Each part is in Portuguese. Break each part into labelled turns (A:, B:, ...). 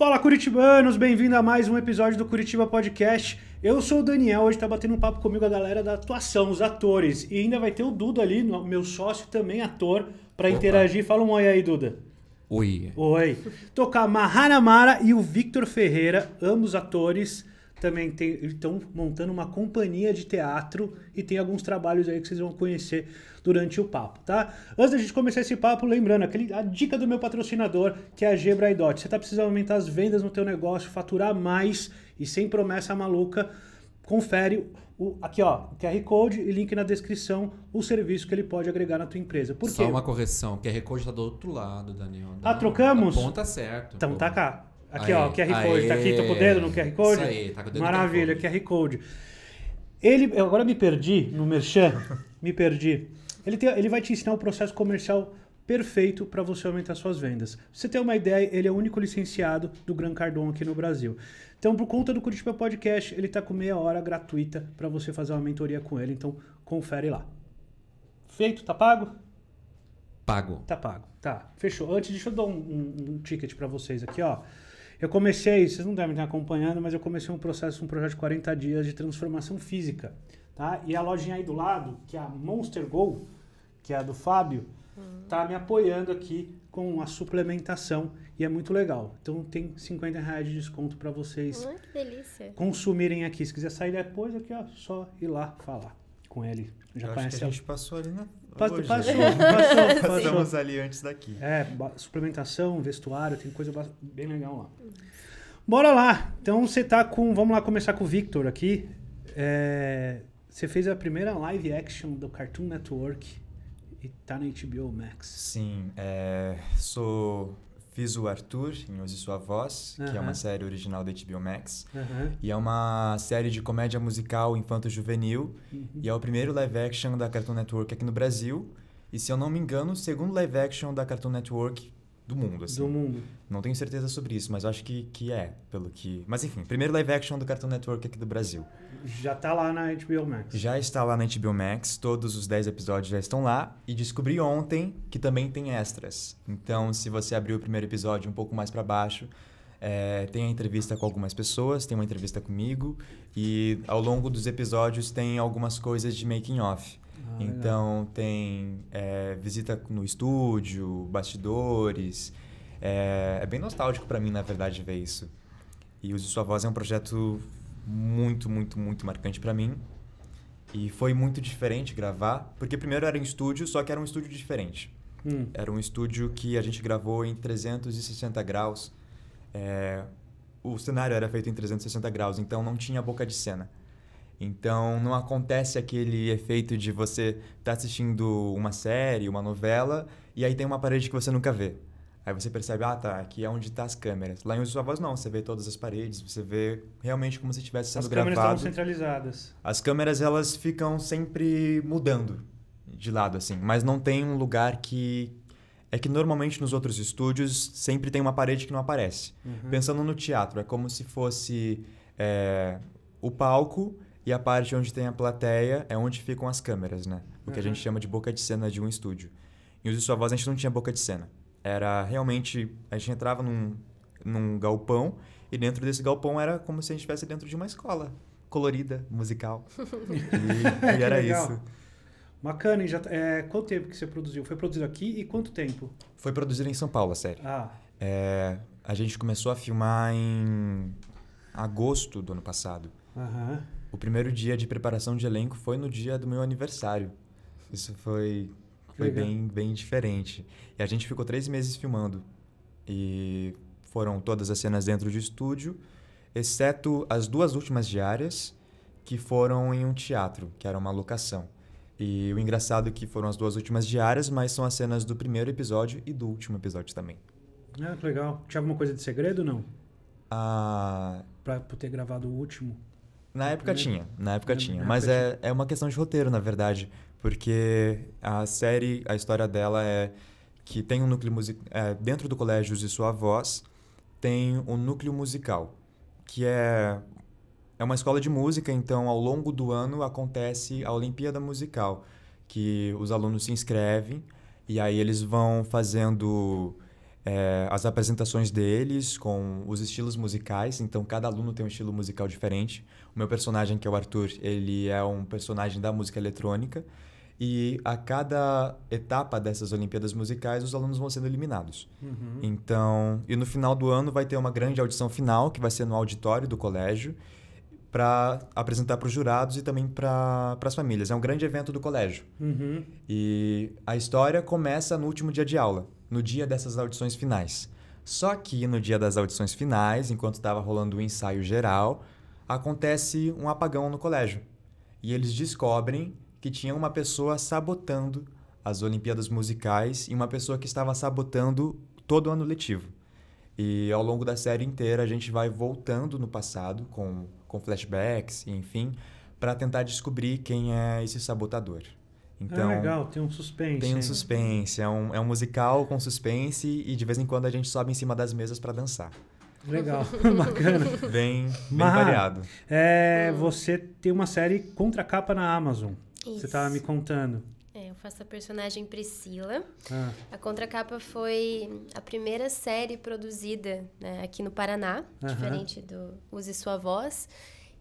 A: Fala Curitibanos, bem-vindo a mais um episódio do Curitiba Podcast. Eu sou o Daniel, hoje tá batendo um papo comigo a galera da atuação, os atores. E ainda vai ter o Duda ali, meu sócio, também ator, para interagir. Fala um oi aí, Duda.
B: Oi.
A: Oi. Tocar Mahana Mara e o Victor Ferreira, ambos atores, também estão montando uma companhia de teatro e tem alguns trabalhos aí que vocês vão conhecer durante o papo, tá? Antes da gente começar esse papo, lembrando, aquele, a dica do meu patrocinador, que é a Gebraidot. Você tá precisando aumentar as vendas no teu negócio, faturar mais e sem promessa maluca, confere o, aqui ó, QR Code e link na descrição, o serviço que ele pode agregar na tua empresa. Por
B: Só
A: quê?
B: uma correção, o QR Code tá do outro lado, Daniel.
A: Ah, trocamos?
B: Aponta certo.
A: Então
B: pô.
A: tá cá. Aqui,
B: Aí,
A: ó, QR Code. Tá aqui, tô com o dedo no QR Code?
B: Isso aí, tá com o dedo no
A: Maravilha,
B: QR
A: QR Code. Ele, eu agora me perdi no Merchan, me perdi. Ele, tem- ele vai te ensinar o processo comercial perfeito para você aumentar suas vendas. Pra você ter uma ideia, ele é o único licenciado do Gran Cardon aqui no Brasil. Então, por conta do Curitiba Podcast, ele tá com meia hora gratuita para você fazer uma mentoria com ele. Então, confere lá. Feito? Tá pago?
B: Pago.
A: Tá pago. Tá, fechou. Antes, deixa eu dar um, um- um ticket pra vocês aqui, ó. Eu comecei, vocês não devem estar acompanhando, mas eu comecei um processo, um projeto de 40 dias de transformação física, tá? E a lojinha aí do lado, que é a Monster Go, que é a do Fábio, tá me apoiando aqui com a suplementação e é muito legal. Então tem 50 reais de desconto pra vocês
C: Ai, que delícia.
A: consumirem aqui. Se quiser sair depois, aqui, ó, só ir lá falar com ele. Já
D: Eu acho
A: conhece
D: que a gente passou ali, né?
A: Passou, passou, passou, passou.
D: Passamos ali antes daqui.
A: É, suplementação, vestuário, tem coisa bem legal lá. Bora lá. Então você tá com. Vamos lá começar com o Victor aqui. É, você fez a primeira live action do Cartoon Network e tá na HBO Max.
D: Sim, é, sou, fiz o Arthur em Use Sua Voz, que é uma série original da HBO Max. E é uma série de comédia musical infanto-juvenil.
A: Uhum.
D: E é o primeiro live action da Cartoon Network aqui no Brasil. E se eu não me engano, o segundo live action da Cartoon Network do mundo, assim.
A: Do mundo.
D: Não tenho certeza sobre isso, mas acho que, que é, pelo que... Mas enfim, primeiro live action do Cartoon Network aqui do Brasil.
A: Já tá lá na HBO Max.
D: Já está lá na HBO Max, todos os 10 episódios já estão lá. E descobri ontem que também tem extras. Então, se você abrir o primeiro episódio um pouco mais para baixo, é, tem a entrevista com algumas pessoas, tem uma entrevista comigo. E ao longo dos episódios tem algumas coisas de making off.
A: Ah.
D: Então, tem é, visita no estúdio, bastidores. É, é bem nostálgico para mim, na verdade, ver isso. E Use Sua Voz é um projeto muito, muito, muito marcante para mim. E foi muito diferente gravar, porque primeiro era em estúdio, só que era um estúdio diferente.
A: Hum.
D: Era um estúdio que a gente gravou em 360 graus. É, o cenário era feito em 360 graus, então não tinha boca de cena. Então não acontece aquele efeito de você estar assistindo uma série, uma novela, e aí tem uma parede que você nunca vê. Aí você percebe, ah tá, aqui é onde estão as câmeras. Lá em Uso Sua Voz não, você vê todas as paredes, você vê realmente como se estivesse sendo
A: As câmeras
D: gravado.
A: centralizadas.
D: As câmeras elas ficam sempre mudando de lado assim, mas não tem um lugar que é que normalmente nos outros estúdios sempre tem uma parede que não aparece.
A: Uhum.
D: Pensando no teatro, é como se fosse é, o palco e a parte onde tem a plateia é onde ficam as câmeras, né? O que a
A: Uhum.
D: gente chama de boca de cena de um estúdio. Em Use Sua Voz a gente não tinha boca de cena. Era realmente a gente entrava num, num galpão e dentro desse galpão era como se a gente estivesse dentro de uma escola colorida, musical. E, e era
A: legal.
D: isso.
A: Bacana, e já, é, quanto tempo que você produziu? Foi produzido aqui e quanto tempo?
D: Foi produzido em São Paulo, a série.
A: Ah,
D: É, a gente começou a filmar em agosto do ano passado.
A: aham.
D: O primeiro dia de preparação de elenco foi no dia do meu aniversário. Isso foi, foi
A: Legal.
D: bem, bem diferente. E a gente ficou três meses filmando. E foram todas as cenas dentro de estúdio, exceto as duas últimas diárias, que foram em um teatro, que era uma locação. E o engraçado é que foram as duas últimas diárias, mas são as cenas do primeiro episódio e do último episódio também.
A: Ah, que legal. Tinha alguma coisa de segredo ou não?
D: Ah,
A: Pra por ter gravado o último?
D: Na época
A: Né?
D: tinha, na época
A: Na-
D: tinha.
A: na
D: Mas
A: época
D: é, é uma questão de roteiro, na verdade. Porque a série, a história dela é que tem um núcleo musical. dentro do colégio Use Sua Voz, tem um núcleo musical. Que é, é uma escola de música, então ao longo do ano acontece a Olimpíada Musical. Que os alunos se inscrevem e aí eles vão fazendo é, as apresentações deles com os estilos musicais. Então, cada aluno tem um estilo musical diferente. O meu personagem, que é o Arthur, ele é um personagem da música eletrônica. E a cada etapa dessas Olimpíadas Musicais, os alunos vão sendo eliminados.
A: Uhum.
D: Então, e no final do ano vai ter uma grande audição final, que vai ser no auditório do colégio, para apresentar para os jurados e também para as famílias. É um grande evento do colégio.
A: Uhum.
D: E a história começa no último dia de aula, no dia dessas audições finais. Só que no dia das audições finais, enquanto estava rolando o ensaio geral, acontece um apagão no colégio. E eles descobrem que tinha uma pessoa sabotando as Olimpíadas Musicais e uma pessoa que estava sabotando todo o ano letivo. E ao longo da série inteira a gente vai voltando no passado com, com flashbacks, enfim, para tentar descobrir quem é esse sabotador. Então,
A: ah, legal, tem um suspense.
D: Tem um
A: hein?
D: suspense, é um, é um musical com suspense e de vez em quando a gente sobe em cima das mesas para dançar.
A: Legal, bacana.
D: Bem, bem variado.
A: É, você tem uma série contra capa na Amazon. Você
C: Isso.
A: estava me contando.
C: É, eu faço a personagem Priscila.
A: Ah,
C: A Contracapa foi a primeira série produzida né, aqui no Paraná,
A: Aham.
C: diferente do Use Sua Voz.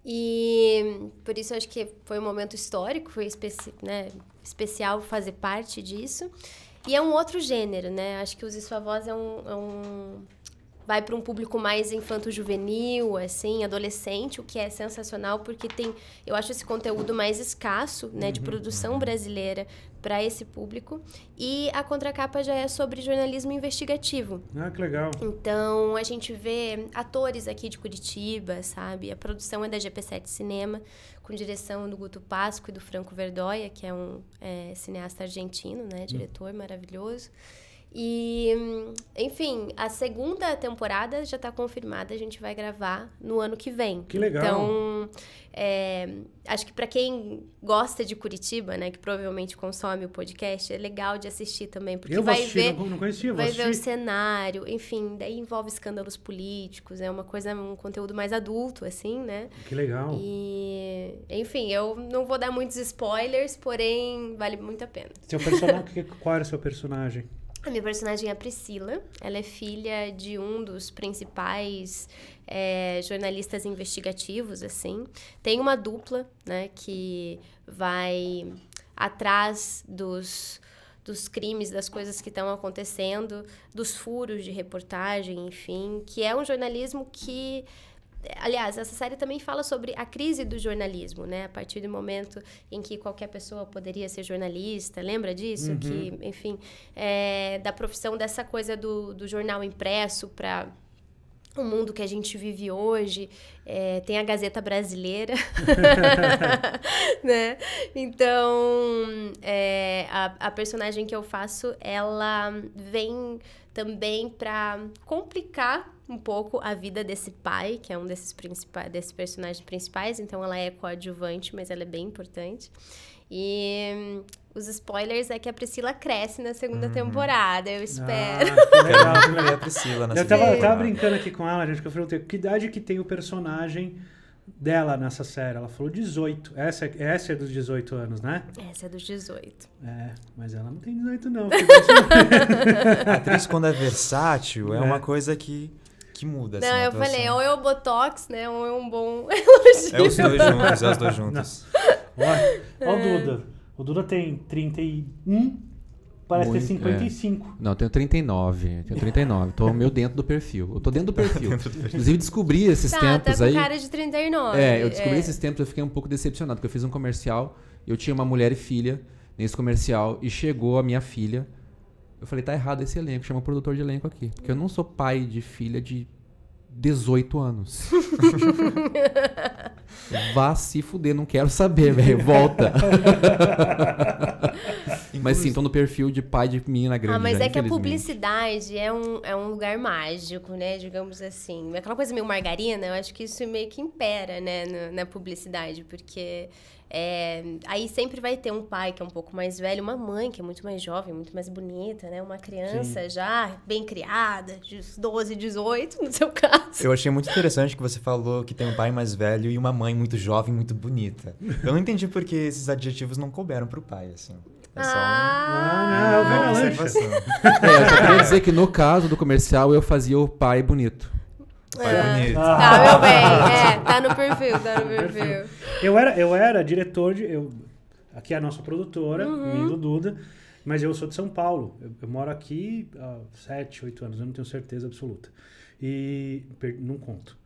C: E por isso eu acho que foi um momento histórico, foi especi né, especial fazer parte disso. E é um outro gênero, né? Acho que Use Sua Voz é um. é um- vai para um público mais infanto-juvenil, assim, adolescente, o que é sensacional, porque tem, eu acho esse conteúdo mais escasso, né, de produção brasileira para esse público. E a contracapa já é sobre jornalismo investigativo.
A: ah, que legal.
C: Então, a gente vê atores aqui de Curitiba, sabe? A produção é da GP7 Cinema, com direção do Guto Pasco e do Franco Verdoia, que é um é, cineasta argentino, né? Diretor maravilhoso. E, enfim, a segunda temporada já está confirmada, a gente vai gravar no ano que vem.
A: Que legal.
C: Então, é, acho que para quem gosta de Curitiba, né, que provavelmente consome o podcast, é legal de assistir também, porque
A: eu
C: vai
A: assistir,
C: ver
A: não, não conhecia,
C: vai ver o cenário, enfim, daí envolve escândalos políticos, é uma coisa, um conteúdo mais adulto, assim, né?
A: Que legal.
C: E, enfim, eu não vou dar muitos spoilers, porém vale muito a pena.
A: Seu personagem, qual era o seu personagem?
C: A minha personagem é a Priscila, ela é filha de um dos principais é, jornalistas investigativos, assim. Tem uma dupla, né, que vai atrás dos, dos crimes, das coisas que estão acontecendo, dos furos de reportagem, enfim, que é um jornalismo que Aliás, essa série também fala sobre a crise do jornalismo, né? A partir do momento em que qualquer pessoa poderia ser jornalista, lembra disso? Que, enfim, é, da profissão dessa coisa do, do jornal impresso para o mundo que a gente vive hoje. É, tem a Gazeta Brasileira, né? Então, é, a, a personagem que eu faço, ela vem também para complicar um pouco a vida desse pai, que é um desses, principais, desses personagens principais. Então, ela é coadjuvante, mas ela é bem importante. E os spoilers é que a Priscila cresce na segunda temporada, eu espero.
A: Ah, que legal,
D: a Priscila na
A: Eu tava, eu tava brincando aqui com ela, gente, que eu perguntei que idade que tem o personagem dela nessa série. Ela falou 18. Essa, é- essa é dos 18 anos, né?
C: Essa é dos 18.
A: É, mas ela não tem 18 não. Isso-
D: A atriz, quando é versátil, é,
A: É.
D: uma coisa que, que muda. assim,
C: Não, eu
D: atuação.
C: falei, ou é o Botox, né? Ou é um bom
D: É os dois juntos, é os dois juntos.
A: Olha, olha o Duda. O Duda tem 31, parece ter
B: Muito,
A: 55.
B: Não, eu tenho 39. Tenho 39. Tô meio dentro do perfil. Eu tô dentro do perfil. Inclusive, descobri esses
C: Tá, tá
B: tempos
C: com
B: aí.
C: cara de 39.
B: É, eu descobri
C: é.
B: esses tempos, eu fiquei um pouco decepcionado, porque eu fiz um comercial, eu tinha uma mulher e filha nesse comercial, e chegou a minha filha. Eu falei, tá errado esse elenco, chama o produtor de elenco aqui. Porque eu não sou pai de filha de 18 anos. Vá se fuder, não quero saber, velho. Volta. Mas sim, tô no perfil de pai de menina grande.
C: Ah, mas
B: já,
C: é que a publicidade é um, é um lugar mágico, né? Digamos assim. Aquela coisa meio margarina, eu acho que isso meio que impera, né? na- na publicidade, porque é, aí sempre vai ter um pai que é um pouco mais velho, uma mãe que é muito mais jovem, muito mais bonita, né? Uma criança já bem criada, de 12, 18, no seu caso.
D: Eu achei muito interessante que você falou que tem um pai mais velho e uma mãe muito jovem, muito bonita. Eu não entendi porque esses adjetivos não couberam pro pai, assim. É só um-
A: Ah, não, é o
D: uma
A: Vem na Lancha.
D: observação.
B: É, eu só queria dizer que no caso do comercial eu fazia o pai bonito.
D: Pai
C: Ah.
D: bonito.
C: Tá, meu bem. É, tá no perfil, tá no perfil.
A: Eu era, eu era diretor de. Eu, aqui é a nossa produtora,
C: Uhum.
A: minha e do Duda, mas eu sou de São Paulo. Eu, eu moro aqui há 7, 8 anos, eu não tenho certeza absoluta. E per- não conto.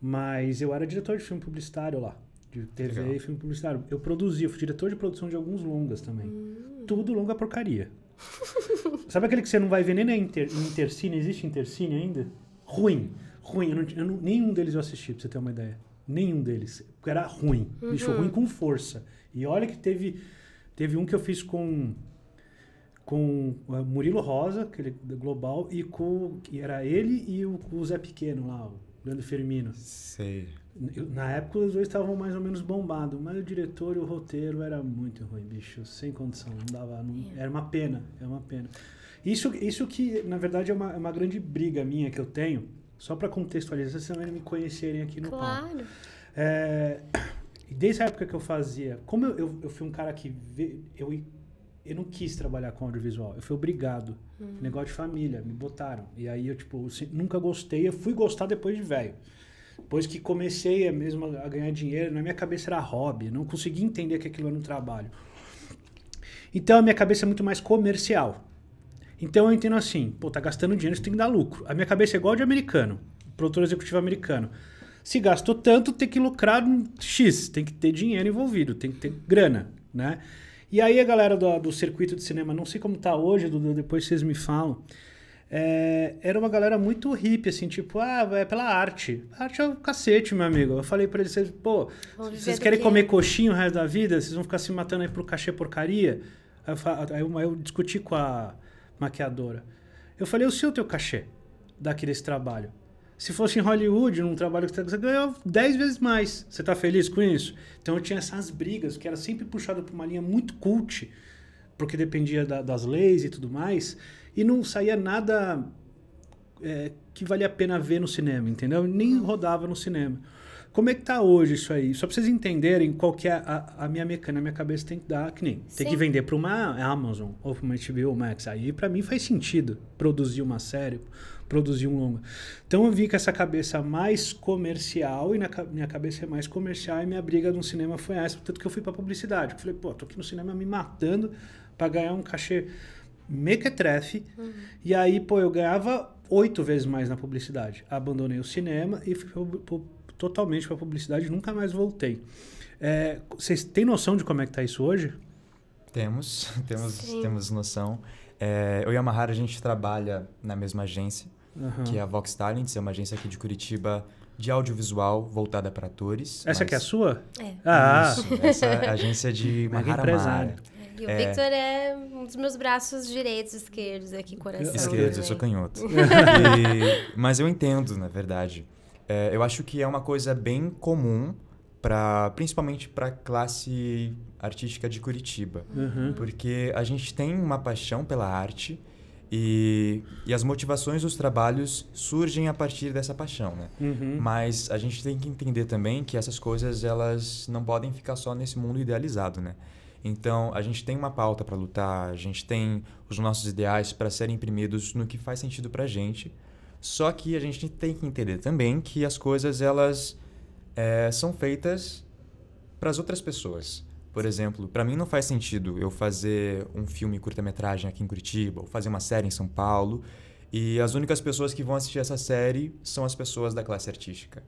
A: Mas eu era diretor de filme publicitário lá. De TV
D: Legal.
A: e filme publicitário. Eu produzia, eu fui diretor de produção de alguns longas também.
C: Hum.
A: Tudo longa porcaria. Sabe aquele que você não vai ver nem na Inter, no Intercine? Existe Intercine ainda? Ruim. Ruim. Eu não, eu não- nenhum deles eu assisti, pra você ter uma ideia. Nenhum deles. Porque era ruim. Bicho ruim com força. E olha que teve, teve um que eu fiz com com o Murilo Rosa, aquele da Global, e com que era ele e o, o Zé Pequeno lá, o Leandro Firmino.
D: Sei.
A: Na época os dois estavam mais ou menos bombados, mas o diretor e o roteiro era muito ruim, bicho, sem condição, não dava, não- era uma pena, é uma pena. Isso, isso que na verdade é uma, é uma grande briga minha que eu tenho, só para contextualizar, vocês também me conhecerem aqui no palco.
C: Claro.
A: É, desde a época que eu fazia, como eu, eu, eu fui um cara que vê- eu, eu não quis trabalhar com audiovisual, eu fui obrigado. Negócio de família, me botaram. E aí eu, tipo, nunca gostei, eu fui gostar depois de velho. Depois que comecei a mesmo a ganhar dinheiro, na minha cabeça era hobby, não conseguia entender que aquilo era um trabalho. Então a minha cabeça é muito mais comercial. Então eu entendo assim, pô, tá gastando dinheiro, você tem que dar lucro. A minha cabeça é igual de americano, produtor executivo americano. Se gastou tanto, tem que lucrar um X, tem que ter dinheiro envolvido, tem que ter grana, né? E aí a galera do, do circuito de cinema, não sei como tá hoje, depois vocês me falam, é, era uma galera muito hippie, assim, tipo, ah, é pela arte. Arte é o cacete, meu amigo. Eu falei pra eles, pô, vocês querem
C: quê?
A: comer coxinha o resto da vida? Vocês vão ficar se matando aí pro cachê porcaria? Aí eu, aí eu, eu discuti com a maquiadora. Eu falei, o seu teu cachê daqui desse trabalho? Se fosse em Hollywood, num trabalho que você ganhou 10 vezes mais. Você tá feliz com isso? Então eu tinha essas brigas, que era sempre puxado por uma linha muito cult, porque dependia da- das leis e tudo mais, e não saía nada é, que valia a pena ver no cinema, entendeu? Nem rodava no cinema. Como é que tá hoje isso aí? Só pra vocês entenderem qual que é a, a minha mecânica, a minha cabeça tem que dar, que nem, tem que vender pra uma Amazon ou pra uma HBO Max. Aí pra mim faz sentido produzir uma série, produzir um longa. Então eu vi com essa cabeça mais comercial e na minha cabeça é mais comercial e minha briga no cinema foi essa, tanto que eu fui pra publicidade. Eu falei, pô, tô aqui no cinema me matando pra ganhar um cachê mequetrefe. E aí, pô, eu ganhava oito vezes mais na publicidade. Abandonei o cinema e fui pro- pro- totalmente pra publicidade e nunca mais voltei. É, Vocês têm noção de como é que tá isso hoje?
D: Temos, temos,
C: Sim.
D: temos noção. É, eu e a Mahara, a gente trabalha na mesma agência,
A: Aham.
D: que é a Vox Talents, é uma agência aqui de Curitiba de audiovisual voltada para atores.
A: Essa aqui é a
D: mas-
A: sua?
C: É.
A: Ah,
D: Isso, essa é agência de Mahara. Mara.
C: E o
D: É.
C: Victor é um dos meus braços direitos, esquerdos aqui, coração.
D: Esquerdo, eu
C: também.
D: sou canhoto. E- mas eu entendo, na verdade. É, eu acho que é uma coisa bem comum, pra, principalmente para a classe artística de Curitiba.
A: Uhum.
D: Porque a gente tem uma paixão pela arte e, e as motivações dos trabalhos surgem a partir dessa paixão, né?
A: Uhum.
D: Mas a gente tem que entender também que essas coisas elas não podem ficar só nesse mundo idealizado, né? Então, a gente tem uma pauta para lutar, a gente tem os nossos ideais para serem imprimidos no que faz sentido pra gente. Só que a gente tem que entender também que as coisas elas eh, são feitas para as outras pessoas. Por exemplo, para mim não faz sentido eu fazer um filme curta-metragem aqui em Curitiba, ou fazer uma série em São Paulo, e as únicas pessoas que vão assistir essa série são as pessoas da classe artística.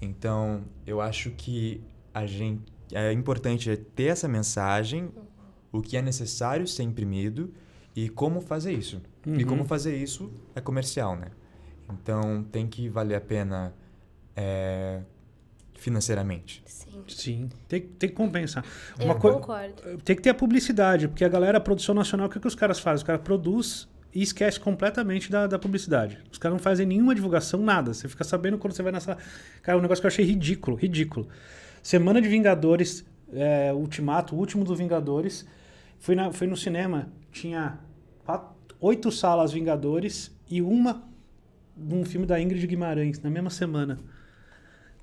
D: Então, eu acho que a gente é importante ter essa mensagem, o que é necessário ser imprimido e como fazer isso. E
A: Uhum.
D: como fazer isso é comercial, né? Então, tem que valer a pena é, financeiramente.
C: Sim.
A: Sim, tem, tem que compensar.
C: Eu
A: Uma
C: concordo.
A: Tem que ter a publicidade, porque a galera, a produção nacional, o que, que os caras fazem? Os caras produzem e esquece completamente da, da publicidade. Os caras não fazem nenhuma divulgação, nada. Você fica sabendo quando você vai nessa. Cara, um negócio que eu achei ridículo, ridículo. Semana de Vingadores, é, Ultimato, o último do Vingadores. Fui, na, fui no cinema, tinha quatro- oito salas Vingadores e uma de um filme da Ingrid Guimarães, na mesma semana.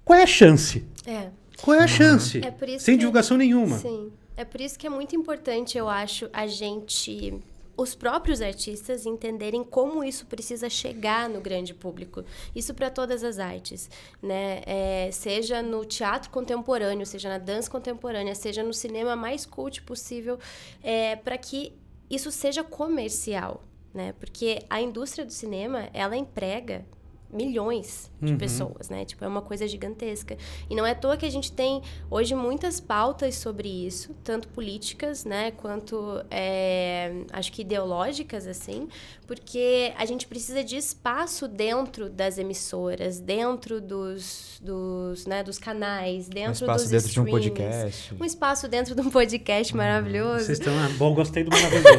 A: Qual é a chance?
C: É.
A: Qual é a chance?
C: É por isso
A: Sem
C: que-
A: divulgação nenhuma.
C: Sim. É por isso que é muito importante, eu acho, a gente os próprios artistas entenderem como isso precisa chegar no grande público. Isso para todas as artes, né? É, seja no teatro contemporâneo, seja na dança contemporânea, seja no cinema mais cult possível, é, para que isso seja comercial, né? Porque a indústria do cinema, ela emprega milhões de uhum. pessoas, né? Tipo, é uma coisa gigantesca. E não é à toa que a gente tem hoje muitas pautas sobre isso, tanto políticas, né, quanto é, acho que ideológicas, assim, porque a gente precisa de espaço dentro das emissoras, dentro dos, dos, né, dos canais, dentro um
D: espaço
C: dos
D: dentro de um podcast.
C: Um espaço dentro de um podcast maravilhoso.
A: Vocês estão... Bom, gostei do maravilhoso.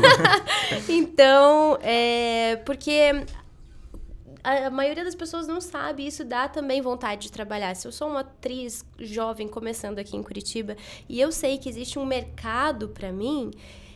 C: então, é, porque a, maioria das pessoas não sabe, isso dá também vontade de trabalhar. Se eu sou uma atriz jovem começando aqui em Curitiba e eu sei que existe um mercado para mim,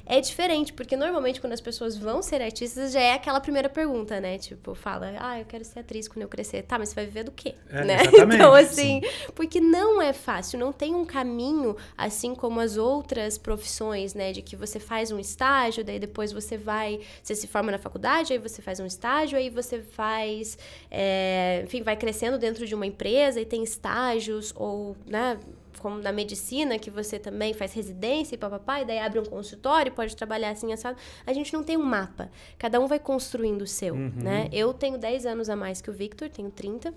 C: é diferente, porque normalmente quando as pessoas vão ser artistas, já é aquela primeira pergunta, né? Tipo, fala, ah, eu quero ser atriz quando eu crescer. Tá, mas você vai viver do quê?
A: É,
C: né? Então, assim, sim. porque não é fácil, não tem um caminho, assim como as outras profissões, né? De que você faz um estágio, daí depois você vai, você se forma na faculdade, aí você faz um estágio, aí você faz, é, enfim, vai crescendo dentro de uma empresa e tem estágios, ou, né? Como na medicina, que você também faz residência e papapá, e daí abre um consultório, pode trabalhar assim, assado. A gente não tem um mapa. Cada um vai construindo o seu, uhum. né? Eu tenho 10 anos a mais que o Victor, tenho 30.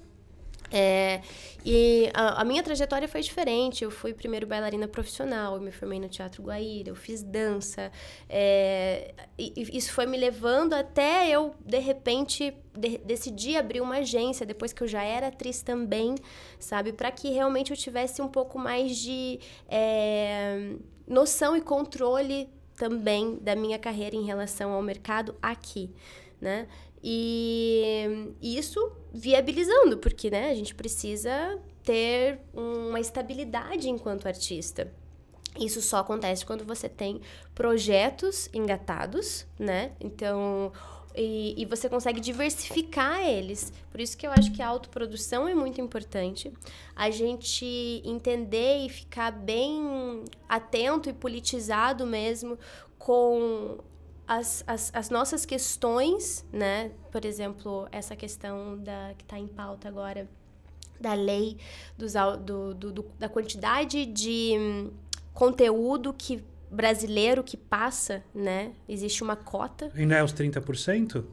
C: É, e a, a, minha trajetória foi diferente. Eu fui primeiro bailarina profissional, eu me formei no Teatro Guaíra, eu fiz dança. É, e, isso foi me levando até eu, de repente, de, decidir abrir uma agência, depois que eu já era atriz também, sabe? Para que realmente eu tivesse um pouco mais de é, noção e controle também da minha carreira em relação ao mercado aqui, né? E isso viabilizando, porque né, a gente precisa ter uma estabilidade enquanto artista. Isso só acontece quando você tem projetos engatados, né? Então, e, e, você consegue diversificar eles. Por isso que eu acho que a autoprodução é muito importante. A gente entender e ficar bem atento e politizado mesmo com as, as, as, nossas questões, né? Por exemplo, essa questão da, que está em pauta agora da lei dos, do, do, do, da quantidade de hum, conteúdo que brasileiro que passa, né? Existe uma cota.
A: E não é os 30%?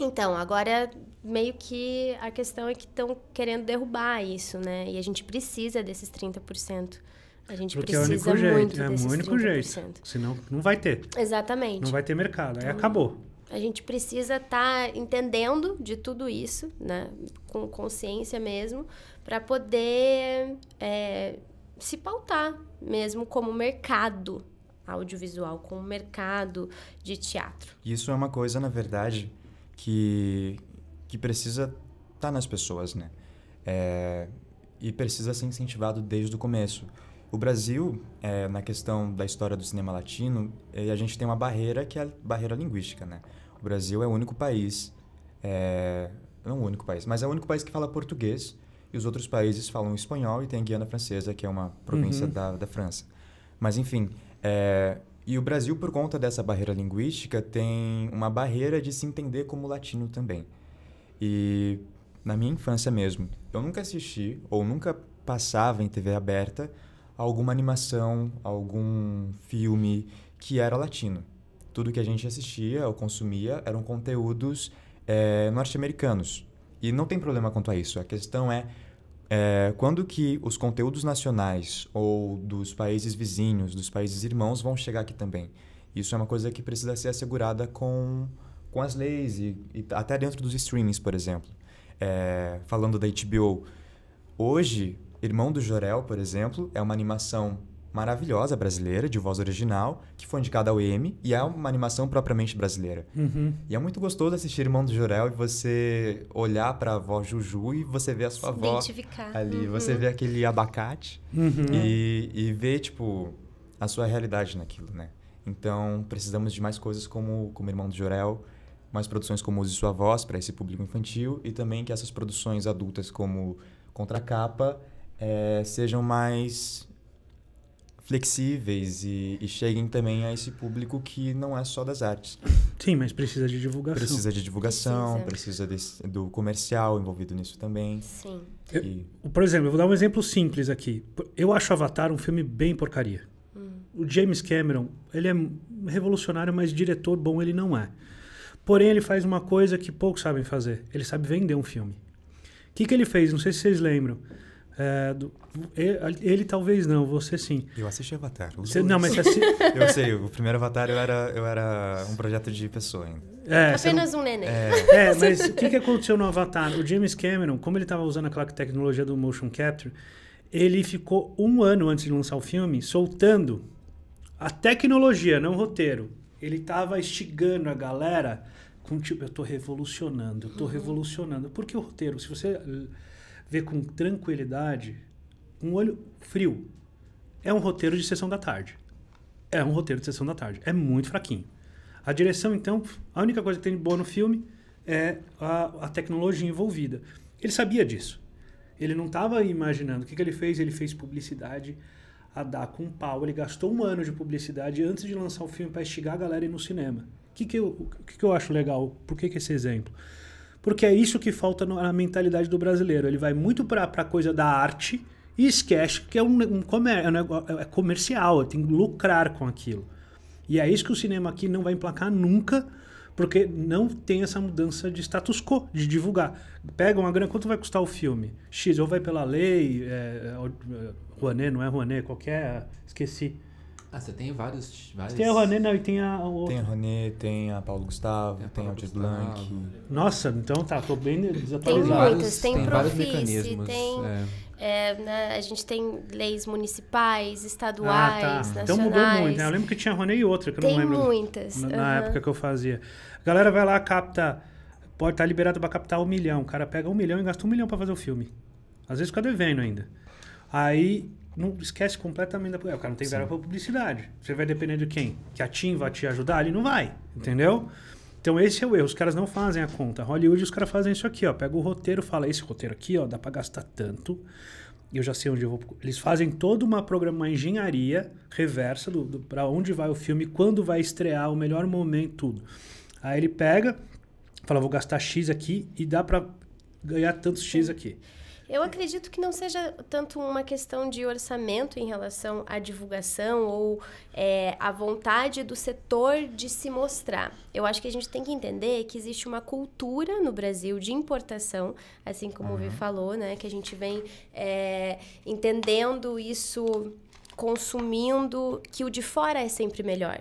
C: Então, agora meio que a questão é que estão querendo derrubar isso, né? E a gente precisa desses 30%. A gente
A: Porque
C: precisa
A: é o único
C: muito
A: jeito, é o único 30%. jeito. Senão não vai ter.
C: Exatamente.
A: Não vai ter mercado. Aí então, acabou.
C: A gente precisa estar tá entendendo de tudo isso, né? Com consciência mesmo, para poder é, se pautar mesmo como mercado audiovisual, como mercado de teatro.
D: Isso é uma coisa, na verdade, que, que precisa estar tá nas pessoas, né? É, e precisa ser incentivado desde o começo. O Brasil, é, na questão da história do cinema latino, é, a gente tem uma barreira que é a barreira linguística, né? O Brasil é o único país, é, não o único país, mas é o único país que fala português e os outros países falam espanhol e tem a Guiana Francesa, que é uma província uhum. da, da França. Mas, enfim, é, e o Brasil, por conta dessa barreira linguística, tem uma barreira de se entender como latino também. E na minha infância mesmo, eu nunca assisti ou nunca passava em TV aberta alguma animação, algum filme que era latino. Tudo que a gente assistia ou consumia eram conteúdos é, norte-americanos. E não tem problema quanto a isso. A questão é, é quando que os conteúdos nacionais ou dos países vizinhos, dos países irmãos vão chegar aqui também. Isso é uma coisa que precisa ser assegurada com, com as leis e, e até dentro dos streamings, por exemplo. É, falando da HBO, hoje Irmão do Jorel, por exemplo, é uma animação maravilhosa brasileira, de voz original, que foi indicada ao Emmy e é uma animação propriamente brasileira.
A: Uhum.
D: E é muito gostoso assistir Irmão do Jorel e você olhar para a avó Juju e você ver a sua
C: Se
D: avó
C: identificar.
D: ali.
C: Uhum.
D: Você vê aquele abacate
A: uhum.
D: e, e ver, tipo, a sua realidade naquilo, né? Então, precisamos de mais coisas como, como Irmão do Jorel, mais produções como Use Sua Voz para esse público infantil e também que essas produções adultas como Contracapa é, sejam mais flexíveis e, e cheguem também a esse público que não é só das artes.
A: Sim, mas precisa de divulgação.
D: Precisa de divulgação,
C: Precisa.
D: precisa, desse- do comercial envolvido nisso também.
C: Sim.
D: E-
A: Por exemplo, eu vou dar um exemplo simples aqui. Eu acho Avatar um filme bem porcaria. O James Cameron, ele é revolucionário, mas diretor bom ele não é. Porém, ele faz uma coisa que poucos sabem fazer. Ele sabe vender um filme. O que, que ele fez? Não sei se vocês lembram. É, do- ele, ele talvez não, você sim.
D: eu assisti Avatar.
A: Você- não, mas assi-
D: Eu sei, o primeiro Avatar eu era, eu era um projeto de pessoa ainda.
A: é, você não-
C: Apenas um neném.
A: É, mas o que, que aconteceu no Avatar? O James Cameron, como ele estava usando aquela tecnologia do motion capture, ele ficou um ano antes de lançar o filme soltando a tecnologia, não o roteiro. Ele estava instigando a galera com tipo, eu tô revolucionando, eu tô revolucionando. Porque o roteiro, se você vê com tranquilidade, um olho frio, é um roteiro de sessão da tarde. É um roteiro de sessão da tarde. É muito fraquinho. A direção, então, a única coisa que tem de boa no filme é a, a tecnologia envolvida. Ele sabia disso. Ele não estava imaginando. O que, que ele fez? Ele fez publicidade a dar com pau. Ele gastou um ano de publicidade antes de lançar o filme para instigar a galera ir no cinema. O que, que, eu, que, que eu acho legal? Por que, que esse exemplo? Porque é isso que falta na mentalidade do brasileiro. Ele vai muito para a coisa da arte e esquece que é um, um é, nego- é comercial, tem que lucrar com aquilo. E é isso que o cinema aqui não vai emplacar nunca, porque não tem essa mudança de status quo, de divulgar. Pega uma grana, quanto vai custar o filme? X, ou vai pela lei, é, é, Rouanet, não é Rouanet, qualquer... Esqueci.
B: Ah, você tem vários. vários...
A: Tem a Rouanet, não, e tem a... o-
D: Tem a Ronê, tem a Paulo Gustavo,
B: Tem a
D: tem a
B: Paulo
D: Aldir
B: Gustavo.
D: Blanc.
A: Nossa, então tá, tô bem
C: Tem
A: desatualizado.
C: muitas, tem
B: tem vários
C: Profice,
B: mecanismos.
C: tem-
B: é.
C: É, né, a gente tem leis municipais,
A: Ah,
C: estaduais,
A: tá.
C: nacionais.
A: Então mudou muito, né? Eu lembro que tinha Rouanet e outra, que eu
C: Tem
A: não lembro.
C: muitas.
A: na, na
C: aham.
A: época que eu fazia. A galera vai lá, capta. Pode estar liberado para captar um milhão. O cara pega um milhão e gasta um milhão para fazer o filme. Às vezes fica devendo ainda. Aí não esquece completamente da. É, o cara não tem verba para publicidade. Você vai depender de quem? Que a Tim vai te ajudar? Ele não vai. Entendeu? Então esse é o erro. Os caras não fazem a conta. Hollywood, os caras fazem isso aqui, ó. Pega o roteiro, fala: esse roteiro aqui, ó, dá para gastar tanto. E eu já sei onde eu vou. Eles fazem toda uma programa, uma engenharia reversa do, do para onde vai o filme, quando vai estrear, o melhor momento, tudo. Aí ele pega, fala, vou gastar X aqui e dá para ganhar tantos X aqui.
C: Eu acredito que não seja tanto uma questão de orçamento em relação à divulgação ou é, a vontade do setor de se mostrar. Eu acho que a gente tem que entender que existe uma cultura no Brasil de importação, assim como o Vi falou, né? Que a gente vem é, entendendo isso, consumindo, que o de fora é sempre melhor.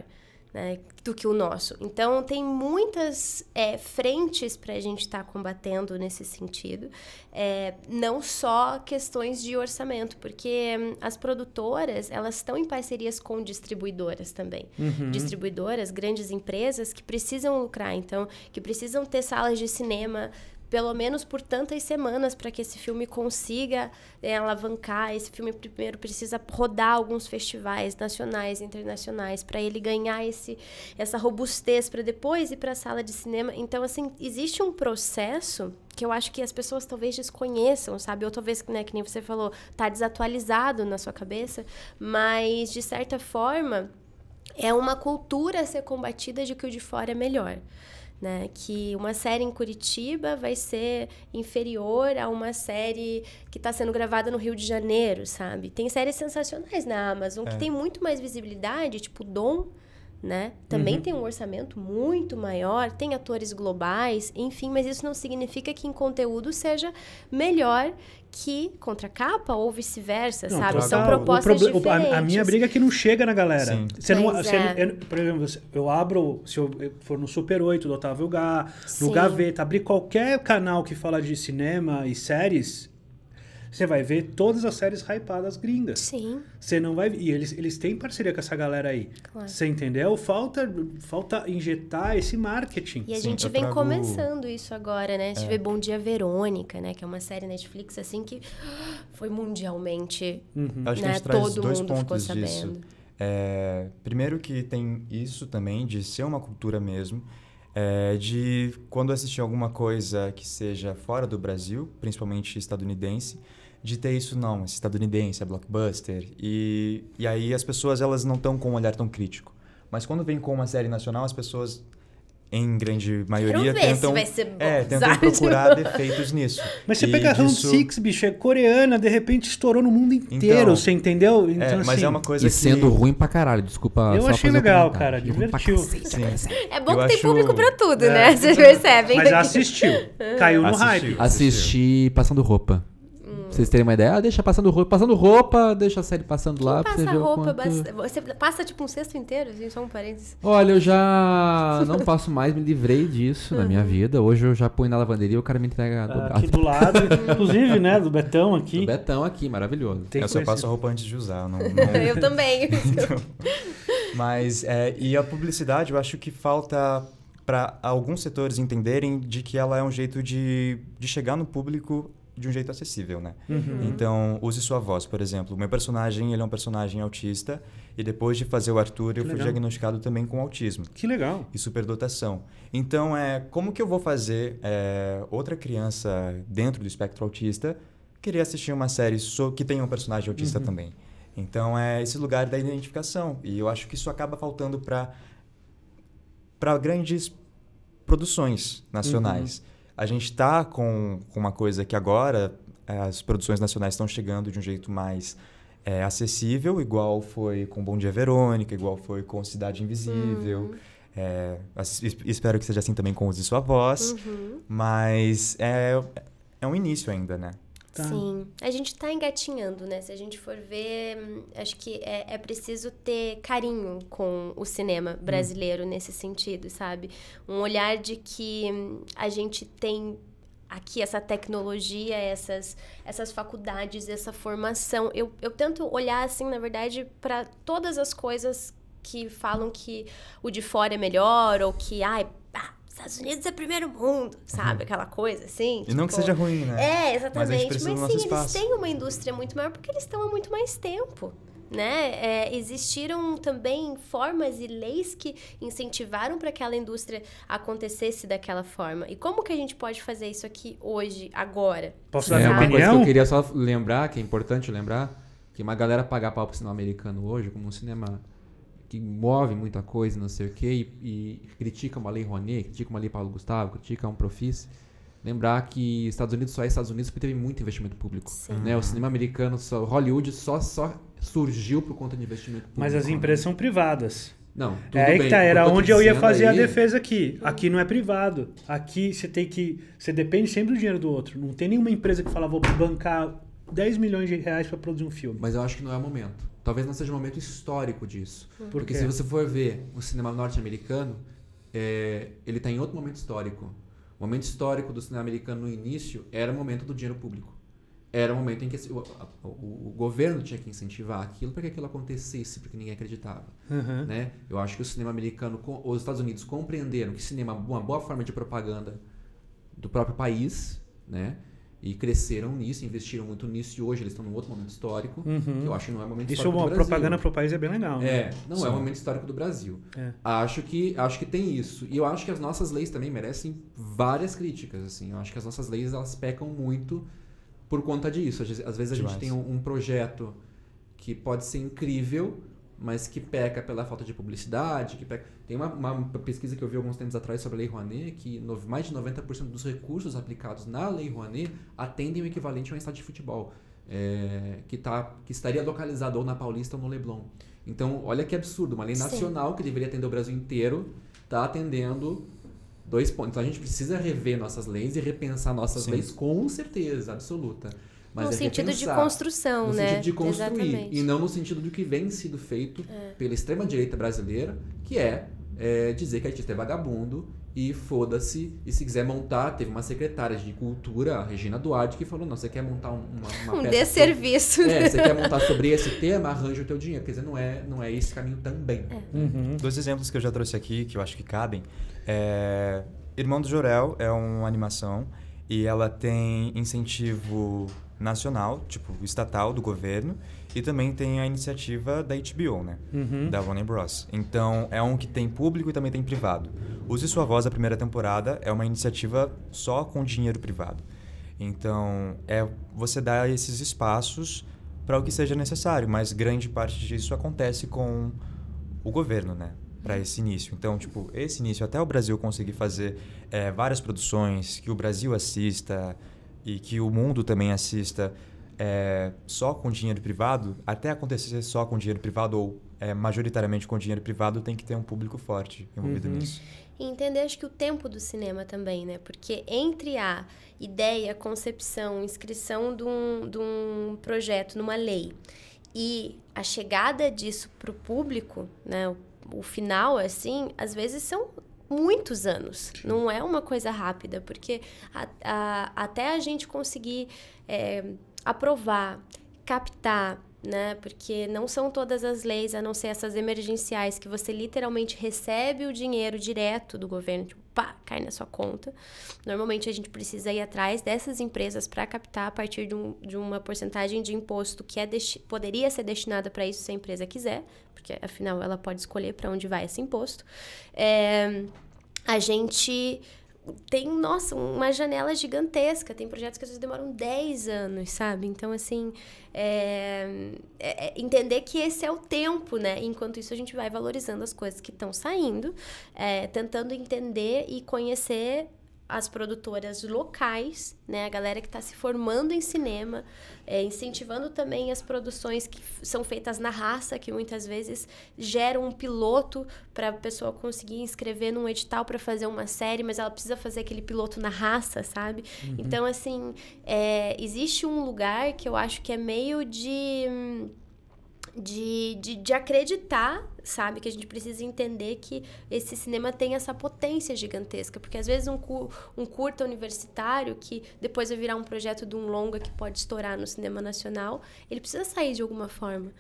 C: Né, do que o nosso. Então, tem muitas é, frentes para a gente estar combatendo nesse sentido, é, não só questões de orçamento, porque hum, as produtoras elas estão em parcerias com distribuidoras também. Distribuidoras, grandes empresas que precisam lucrar, então, que precisam ter salas de cinema pelo menos por tantas semanas para que esse filme consiga é, alavancar. Esse filme primeiro precisa rodar alguns festivais nacionais internacionais para ele ganhar esse, essa robustez para depois ir para a sala de cinema. Então, assim, existe um processo que eu acho que as pessoas talvez desconheçam, sabe? Ou talvez, né, que nem você falou, tá desatualizado na sua cabeça, mas de certa forma é uma cultura a ser combatida de que o de fora é melhor. Né? Que uma série em Curitiba vai ser inferior a uma série que está sendo gravada no Rio de Janeiro, sabe? Tem séries sensacionais na Amazon que
D: É.
C: tem muito mais visibilidade, tipo Dom, né? Também tem um orçamento muito maior, tem atores globais, enfim, mas isso não significa que em conteúdo seja melhor que Contracapa ou vice-versa, sabe? São
A: o
C: propostas
A: proble- o-
C: diferentes.
A: A, a minha briga é que não chega na galera.
D: Sim.
A: Você
C: Pois
A: não-
C: é.
A: eu- por exemplo, se eu abro, se eu for no Super 8 do Otávio Gá, no
C: Sim.
A: Gaveta, abrir qualquer canal que fala de cinema e séries, você vai ver todas as séries hypadas gringas.
C: Sim,
A: Você não vai. E eles, eles têm parceria com essa galera aí.
C: Claro.
A: Você entendeu? Falta, falta injetar esse marketing.
C: E a
D: Sim,
C: gente vem
D: trago-
C: começando isso agora, né? A
A: É.
C: gente vê Bom Dia Verônica, né? Que é uma série Netflix, assim, que foi mundialmente,
A: Uhum.
D: Acho que a
C: né?
D: gente traz
C: Todo
D: dois
C: mundo ficou
D: pontos disso.
C: sabendo.
D: É, primeiro que tem isso também, de ser uma cultura mesmo, é, de quando assistir alguma coisa que seja fora do Brasil, principalmente estadunidense, de ter isso não, esse estadunidense, é blockbuster. E, e aí as pessoas elas não estão com um olhar tão crítico. Mas quando vem com uma série nacional, as pessoas em grande maioria
C: ver se
D: tentam
C: vai ser bom,
D: é, tentam
C: sabe?
D: procurar defeitos nisso.
A: Mas você
D: E
A: pega Round
D: disso-
A: Six, bicho, é coreana, de repente estourou no mundo inteiro,
D: Então,
A: você entendeu?
D: É,
A: Então,
D: mas
A: assim,
D: é uma coisa
B: E
D: que
B: sendo ruim pra caralho, desculpa.
A: Eu
B: só
A: achei
B: fazer
A: legal, cara, divertiu.
C: É bom
D: Eu
C: que tem
D: acho-
C: público pra tudo,
A: É.
C: né? Vocês percebem.
A: Mas assistiu. Caiu no
D: Assistiu.
A: hype.
B: Assisti Passando Roupa. Pra vocês terem uma ideia, ah, deixa passando roupa. Passando roupa, deixa a série passando lá
C: Passa roupa,
B: quanto...
C: basta- você passa tipo um cesto inteiro, assim, só um parênteses.
B: Olha, eu já não passo mais, me livrei disso na minha vida. Hoje eu já ponho na lavanderia e o cara me entrega
A: Ah,
B: dobrado.
A: aqui do lado, inclusive, né, do Betão aqui.
B: Betão aqui, maravilhoso.
A: Tem
D: eu só passo a roupa antes de usar. Não, não-
C: Eu também.
D: Mas, é, e a publicidade, eu acho que falta para alguns setores entenderem de que ela é um jeito de, de chegar no público de um jeito acessível, né?
A: Uhum.
D: Então, use sua voz, por exemplo. O meu personagem, ele é um personagem autista e depois de fazer o Arthur, eu
A: Que
D: fui
A: legal.
D: diagnosticado também com autismo
A: Que legal.
D: e superdotação. Então, é, como que eu vou fazer é, outra criança dentro do espectro autista querer assistir uma série so- que tenha um personagem autista
A: Uhum.
D: também? Então, é esse lugar da identificação. E eu acho que isso acaba faltando para para grandes produções nacionais.
A: Uhum.
D: A gente está com, com uma coisa que agora é, as produções nacionais estão chegando de um jeito mais é, acessível, igual foi com Bom Dia Verônica, igual foi com Cidade Invisível. É, ass- es- espero que seja assim também com Use Sua Voz.
C: Uhum.
D: Mas é, é um início ainda, né?
A: Tá.
C: Sim, a gente tá engatinhando, né? Se a gente for ver, hum, acho que é, é preciso ter carinho com o cinema brasileiro nesse sentido, sabe? Um olhar de que hum, a gente tem aqui essa tecnologia, essas, essas faculdades, essa formação. Eu, eu tento olhar, assim, na verdade, para todas as coisas que falam que o de fora é melhor ou que, ah, Estados Unidos é primeiro mundo, sabe? Aquela coisa assim.
D: E não que
C: tipo-
D: seja ruim, né?
C: é,
D: Mas a gente
C: exatamente. Mas,
D: do nosso
C: sim, eles
D: espaço.
C: têm uma indústria muito maior porque eles estão há muito mais tempo. Né? É, existiram também formas e leis que incentivaram para que aquela indústria acontecesse daquela forma. E como que a gente pode fazer isso aqui hoje, agora?
A: Posso dar
B: É,
A: minha
B: uma coisa que
A: opinião?
B: eu queria só lembrar, que é importante lembrar, que uma galera pagar pau pro cinema americano hoje, como um cinema que move muita coisa, não sei o quê, e, e critica uma lei Rouanet, critica uma lei Paulo Gustavo, critica um Profis, lembrar que Estados Unidos só é Estados Unidos porque teve muito investimento público.
C: Sim.
B: Né? O cinema americano, só, Hollywood só, só surgiu por conta de investimento público.
A: Mas as
B: né?
A: empresas são privadas.
B: Não, tudo
A: é aí
B: bem.
A: que tá, era onde eu ia fazer a
B: aí-
A: defesa aqui. Aqui não é privado. Aqui você tem que. Você depende sempre do dinheiro do outro. Não tem nenhuma empresa que fala, vou bancar 10 milhões de reais pra produzir um filme.
B: Mas eu acho que não é o momento. Talvez não seja o momento histórico disso.
A: Por
B: Porque se você for ver o cinema norte-americano, é, ele está em outro momento histórico. O momento histórico do cinema americano no início era o momento do dinheiro público. Era o momento em que o, o- o governo tinha que incentivar aquilo para que aquilo acontecesse, porque ninguém acreditava.
A: Aham.
B: Né? Eu acho que o cinema americano, os Estados Unidos compreenderam que cinema é uma boa forma de propaganda do próprio país, né? E cresceram nisso, investiram muito nisso e hoje eles estão num outro momento histórico.
A: Uhum.
B: que Eu acho que não é o momento
A: Isso é
B: histórico
A: uma
B: do Brasil.
A: propaganda pro país é bem legal. né?
B: É, não é o momento histórico do Brasil.
A: É.
B: Acho que acho que tem isso. E eu acho que as nossas leis também merecem várias críticas, assim. Eu acho que as nossas leis elas pecam muito por conta disso. Às vezes, a gente
D: Demais.
B: tem um, um projeto que pode ser incrível, mas que peca pela falta de publicidade, que peca... Tem uma, uma pesquisa que eu vi alguns tempos atrás sobre a Lei Rouanet, que no- mais de 90% dos recursos aplicados na Lei Rouanet atendem o equivalente a um estádio de futebol, é, que, tá, que estaria localizado ou na Paulista ou no Leblon. Então, olha que absurdo, uma lei
C: Sim.
B: nacional que deveria atender o Brasil inteiro, está atendendo dois pontos. Então, a gente precisa rever nossas leis e repensar nossas
D: Sim.
B: leis com certeza absoluta. Mas
C: no
B: é
C: sentido de
B: repensar
C: construção,
B: no
C: né?
B: sentido de construir
C: Exatamente.
B: e não no sentido do que vem sido feito pela extrema direita brasileira, que é, é, dizer que artista é vagabundo e foda-se. E se quiser montar, teve uma secretária de cultura, a Regina Duarte, que falou: não, você quer montar um- uma, uma
C: Um
B: peça
C: desserviço.
B: sobre- É, você quer montar sobre esse tema, arranja o teu dinheiro. Quer dizer, não é, não é esse caminho também.
A: Uhum.
D: Dois exemplos que eu já trouxe aqui, que eu acho que cabem. É... Irmão do Jorel é uma animação e ela tem incentivo nacional, tipo estatal do governo, e também tem a iniciativa da HBO, né?
A: Uhum.
D: Da Warner Bros. Então é um que tem público e também tem privado. Use Sua Voz, a primeira temporada, é uma iniciativa só com dinheiro privado. Então, é você dar esses espaços para o que seja necessário, mas grande parte disso acontece com o governo, né? Para esse início. Então, tipo, esse início, até o Brasil conseguir fazer é, várias produções, que o Brasil assista e que o mundo também assista é, só com dinheiro privado, até acontecer só com dinheiro privado ou é, majoritariamente com dinheiro privado, tem que ter um público forte envolvido
A: Uhum.
D: nisso.
C: E entender, acho que o tempo do cinema também, né? Porque entre a ideia, concepção, inscrição de um, de um projeto numa lei e a chegada disso para o público, né? O, o final, assim, às vezes são muitos anos. Não é uma coisa rápida, porque a- a- até a gente conseguir é, aprovar, captar, né? Porque não são todas as leis, a não ser essas emergenciais, que você literalmente recebe o dinheiro direto do governo, tipo, pá, cai na sua conta. Normalmente a gente precisa ir atrás dessas empresas para captar a partir de, um- de uma porcentagem de imposto que é poderia ser destinada para isso se a empresa quiser, porque afinal ela pode escolher para onde vai esse imposto. É, a gente tem, nossa, uma janela gigantesca. Tem projetos que às vezes demoram 10 anos, sabe? Então, assim, é, é- é entender que esse é o tempo, né? Enquanto isso, a gente vai valorizando as coisas que estão saindo, é, tentando entender e conhecer as produtoras locais, né? A galera que está se formando em cinema, é, incentivando também as produções que são feitas na raça, que muitas vezes geram um piloto para a pessoa conseguir inscrever num edital para fazer uma série, mas ela precisa fazer aquele piloto na raça, sabe? Então, assim, é, existe um lugar que eu acho que é meio de. Hum, De, de, de acreditar, sabe? Que a gente precisa entender que esse cinema tem essa potência gigantesca. Porque às vezes um, cu- um curta universitário, que depois vai virar um projeto de um longa que pode estourar no cinema nacional, ele precisa sair de alguma forma. né?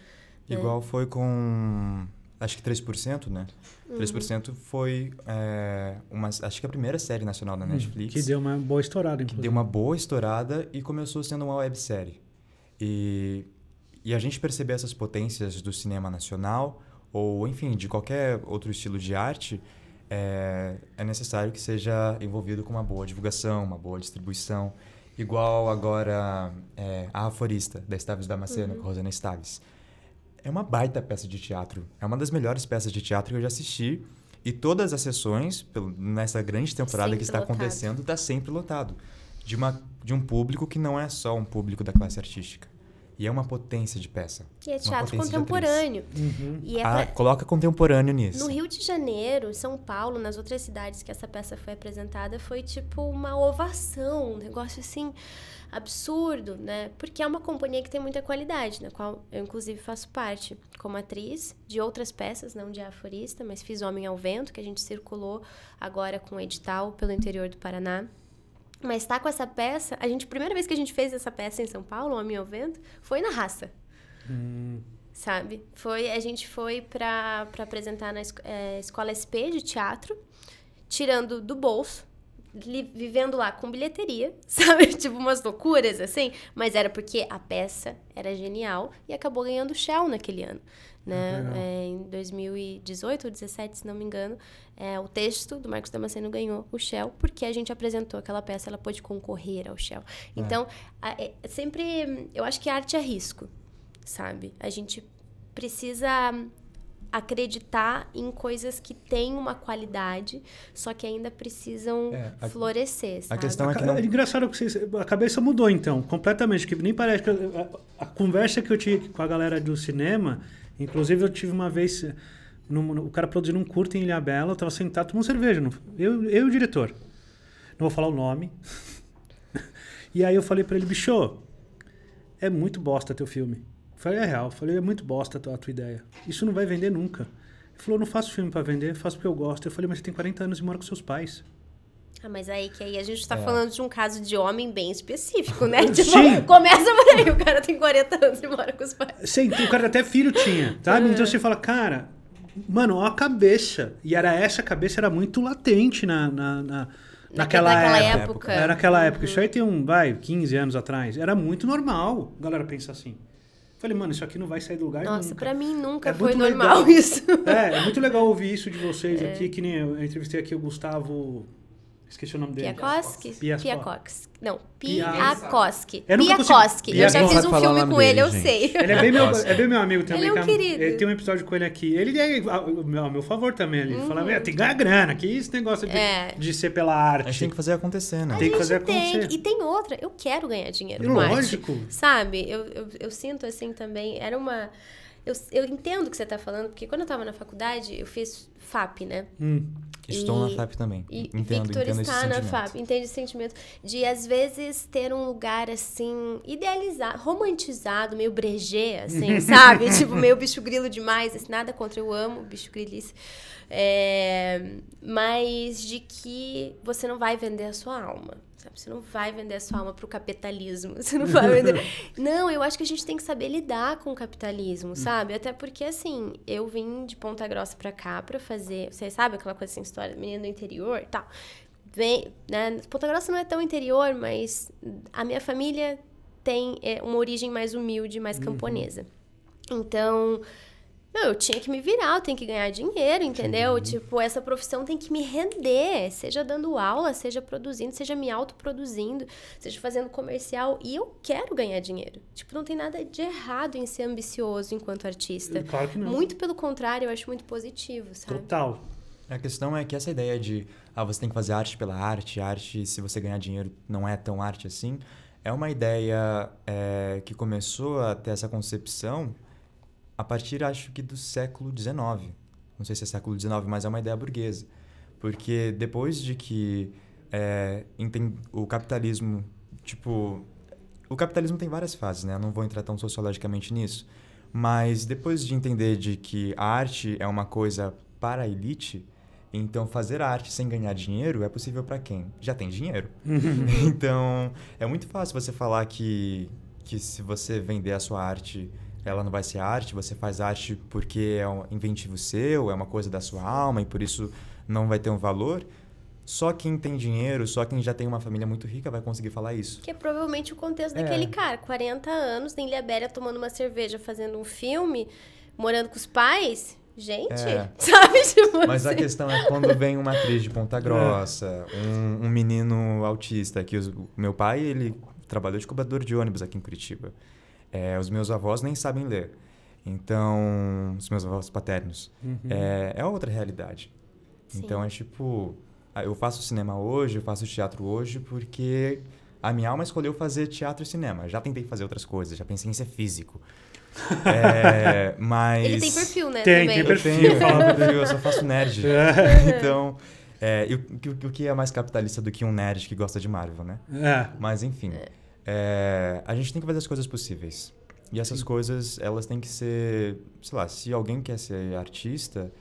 D: Igual foi com. Acho que 3%, né?
C: Uhum.
D: 3% foi é, uma. Acho que a primeira série nacional da Netflix.
A: Que deu uma boa estourada,
D: que
A: inclusive.
D: deu uma boa estourada e começou sendo uma websérie. E, e a gente perceber essas potências do cinema nacional, ou enfim, de qualquer outro estilo de arte, é, é necessário que seja envolvido com uma boa divulgação, uma boa distribuição. Igual agora é, A Aforista, da Estaves Damasceno, com Rosana Estaves. É uma baita peça de teatro. É uma das melhores peças de teatro que eu já assisti. E todas as sessões, nessa grande temporada
C: Sempre
D: que está
C: lotado.
D: acontecendo, está sempre lotado. De, uma, de um público que não é só um público da classe artística. E é uma potência de peça.
C: E é teatro contemporâneo.
A: Uhum.
C: E é
D: Ah,
C: pra-
D: coloca contemporâneo nisso.
C: No Rio de Janeiro, São Paulo, nas outras cidades que essa peça foi apresentada, foi tipo uma ovação, um negócio assim absurdo, né? Porque é uma companhia que tem muita qualidade, na qual eu inclusive faço parte como atriz de outras peças, não de aforista, mas fiz Homem ao Vento, que a gente circulou agora com edital pelo interior do Paraná. Mas tá com essa peça, a gente, primeira vez que a gente fez essa peça em São Paulo, Homem ao Vento, foi na raça sabe? Foi, a gente foi pra pra apresentar na eh, escola SP de teatro, tirando do bolso, li- vivendo lá com bilheteria, sabe? Tipo umas loucuras assim, mas era porque a peça era genial e acabou ganhando Shell naquele ano, né? É, em 2018 ou 2017, se não me engano, é, o texto do Marcos Damasceno ganhou o Shell porque a gente apresentou aquela peça, ela pôde concorrer ao Shell. Então, a- é, sempre, eu acho que arte é risco, sabe? A gente precisa acreditar em coisas que têm uma qualidade, só que ainda precisam
D: É, a-
C: florescer,
D: A
C: sabe?
D: questão é que
A: É
D: não.
A: engraçado que vocês, a cabeça mudou então, completamente. Que nem parece que a, a conversa que eu tive com a galera do cinema, inclusive eu tive uma vez, num- o cara produzindo um curto em Ilhabela, eu tava sentado tomando cerveja, no- eu, eu e o diretor. Não vou falar o nome. e aí eu falei pra ele, bicho, é muito bosta teu filme. Eu falei, é real. Eu falei, é muito bosta a tua, a tua ideia. Isso não vai vender nunca. Ele falou, não faço filme pra vender, faço porque eu gosto. Eu falei, mas você tem 40 anos e mora com seus pais.
C: Ah, mas aí que aí a gente tá
D: É.
C: falando de um caso de homem bem específico, né? Tipo,
A: Sim.
C: começa por aí, o cara tem 40 anos e mora com os pais.
A: Sim, o cara até filho tinha, sabe? Então você fala, cara, mano, a cabeça. E era essa cabeça era muito latente na, na, na- naquela,
C: naquela
A: época.
C: época.
A: Era naquela época. Isso aí tem um, vai, 15 anos atrás. Era muito normal a galera pensar assim. Falei, mano, isso aqui não vai sair do lugar
C: Nossa,
A: nunca.
C: pra mim nunca
A: É
C: foi normal
A: legal.
C: isso.
A: É, é muito legal ouvir isso de vocês aqui, que nem eu entrevistei aqui o Gustavo Esqueci o nome dele.
C: Piakoski?
A: Piakoski.
C: Piakoski. Não,
A: Pia-
C: Piakoski.
A: Eu
C: Piakoski. Eu já fiz um filme com ele,
B: dele,
C: eu
B: gente.
C: sei.
A: Ele é bem, meu, é bem meu amigo também.
C: Ele é um
A: cara.
C: querido.
A: Ele tem um episódio com ele aqui. Ele é ao meu, ao meu favor também. Ele fala, "Meu, tem que ganhar grana. Que esse negócio de,
C: Uhum. É.
A: de ser pela
D: A
A: arte.
D: gente tem que fazer acontecer, né?
C: A
A: Tem que fazer
C: tem.
A: acontecer.
C: E tem outra. Eu quero ganhar dinheiro arte.
A: lógico.
C: Sabe? Eu, eu, eu sinto assim também. Era uma. Eu, eu entendo o que você tá falando, porque quando eu tava na faculdade, eu fiz FAP, né?
A: Hum.
D: Estou
C: E-
D: na FAP também.
C: E
D: entendo,
C: Victor
D: entendo esse
C: está na. FAP, entende esse sentimento de às vezes ter um lugar assim idealizado, romantizado, meio brejê, assim, sabe? tipo meio bicho grilo demais, assim, nada contra eu amo bicho grilice. É, mas de que você não vai vender a sua alma. sabe? Você não vai vender a sua alma pro capitalismo. Você não vai vender. Não, eu acho que a gente tem que saber lidar com o capitalismo, sabe? Até porque, assim, eu vim de Ponta Grossa pra cá pra fazer. Você sabe aquela coisa assim, história, menina do interior e tal. Vem, né? Ponta Grossa não é tão interior, mas a minha família tem é, uma origem mais humilde, mais camponesa. Então, não, eu tinha que me virar, eu tenho que ganhar dinheiro, entendeu? Tipo, essa profissão tem que me render, seja dando aula, seja produzindo, seja me autoproduzindo, seja fazendo comercial. E eu quero ganhar dinheiro. Tipo, não tem nada de errado em ser ambicioso enquanto artista.
A: Claro que não.
C: Muito pelo contrário, eu acho muito positivo, sabe?
A: Total.
D: A questão é que essa ideia de ah, você tem que fazer arte pela arte, arte, se você ganhar dinheiro, não é tão arte assim, é uma ideia é, que começou a ter essa concepção a partir, acho que, do século XIX. Não sei se é século XIX, mas é uma ideia burguesa. Porque depois de que é, o capitalismo, tipo... O capitalismo tem várias fases, né? Eu não vou entrar tão sociologicamente nisso. Mas depois de entender de que a arte é uma coisa para a elite, então fazer arte sem ganhar dinheiro é possível para quem já tem dinheiro. então é muito fácil você falar que, que se você vender a sua arte, ela não vai ser arte, você faz arte porque é um inventivo seu, é uma coisa da sua alma e por isso não vai ter um valor. Só quem tem dinheiro, só quem já tem uma família muito rica vai conseguir falar isso.
C: Que é provavelmente o contexto
D: É.
C: daquele cara, 40 anos, em Ilhabéria, tomando uma cerveja, fazendo um filme, morando com os pais. Gente,
D: É.
C: sabe? Tipo
D: Mas a
C: assim.
D: questão é quando vem uma atriz de Ponta Grossa, um, um menino autista, que os- o meu pai, ele trabalhou de cobrador de ônibus aqui em Curitiba. É, os meus avós nem sabem ler. Então, os meus avós paternos. É, é outra realidade.
C: Sim.
D: Então, é tipo... ah, Eu faço cinema hoje, eu faço teatro hoje porque a minha alma escolheu fazer teatro e cinema. Já tentei fazer outras coisas, já pensei em ser físico. É, mas...
C: Ele tem perfil, né?
A: Tem,
C: também.
A: tem
D: Eu
A: perfil.
D: tenho, eu falo perfil, eu só faço nerd. então, é, e o, que- o que é mais capitalista do que um nerd que gosta de Marvel, né?
A: É.
D: Mas, enfim, é, a gente tem que fazer as coisas possíveis. E essas coisas, elas têm que ser... Sei lá, se alguém quer ser artista,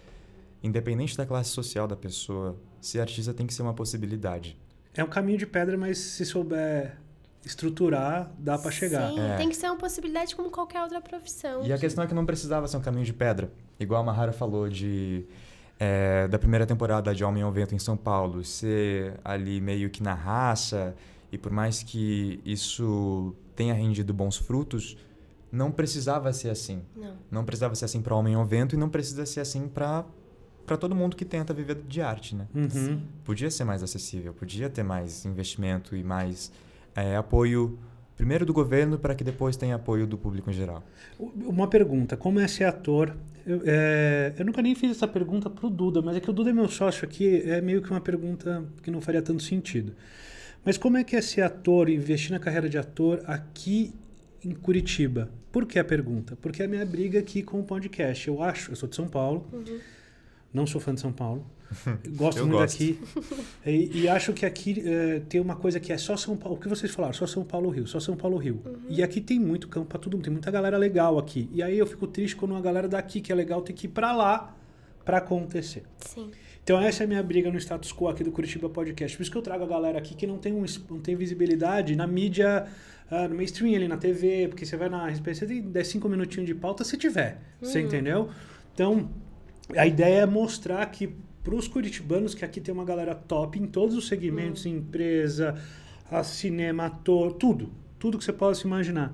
D: independente da classe social da pessoa, ser artista tem que ser uma possibilidade.
A: É um caminho de pedra, mas se souber estruturar, dá pra chegar.
C: Sim,
D: É.
C: tem que ser uma possibilidade como qualquer outra profissão.
D: E a questão é que não precisava ser um caminho de pedra. Igual a Mahara falou de é, da primeira temporada de Homem ao Vento em São Paulo ser ali meio que na raça e por mais que isso tenha rendido bons frutos, não precisava ser assim.
C: Não.
D: Não precisava ser assim para Homem ao Vento e não precisa ser assim para para todo mundo que tenta viver de arte, né?
A: Uhum.
D: Podia ser mais acessível, podia ter mais investimento e mais é, apoio primeiro do governo para que depois tenha apoio do público em geral.
A: Uma pergunta, como é ser ator? Eu, é, eu nunca nem fiz essa pergunta pro Duda, mas é que o Duda é meu sócio aqui, é meio que uma pergunta que não faria tanto sentido. Mas como é que é ser ator, investir na carreira de ator aqui em Curitiba? Por que a pergunta? Porque é a minha briga aqui com o podcast. Eu acho, eu sou de São Paulo, não sou fã de São Paulo, gosto
D: Eu
A: muito
D: gosto.
A: daqui. E, e acho que aqui eh, tem uma coisa que é só São Paulo. O que vocês falaram? Só São Paulo Rio, só São Paulo Rio. E aqui tem muito campo pra todo mundo, tem muita galera legal aqui. E aí eu fico triste quando uma galera daqui que é legal tem que ir pra lá pra acontecer.
C: Sim.
A: Então essa é a minha briga no status quo aqui do Curitiba Podcast. Por isso que eu trago a galera aqui que não tem, um, não tem visibilidade na mídia, ah, no mainstream ali, na TV, porque você vai na RSP, você tem 10, 5 minutinhos de pauta se tiver. Você entendeu? Então, a ideia é mostrar que para os curitibanos que aqui tem uma galera top em todos os segmentos, empresa, a cinema, ator, tudo. Tudo que você possa imaginar.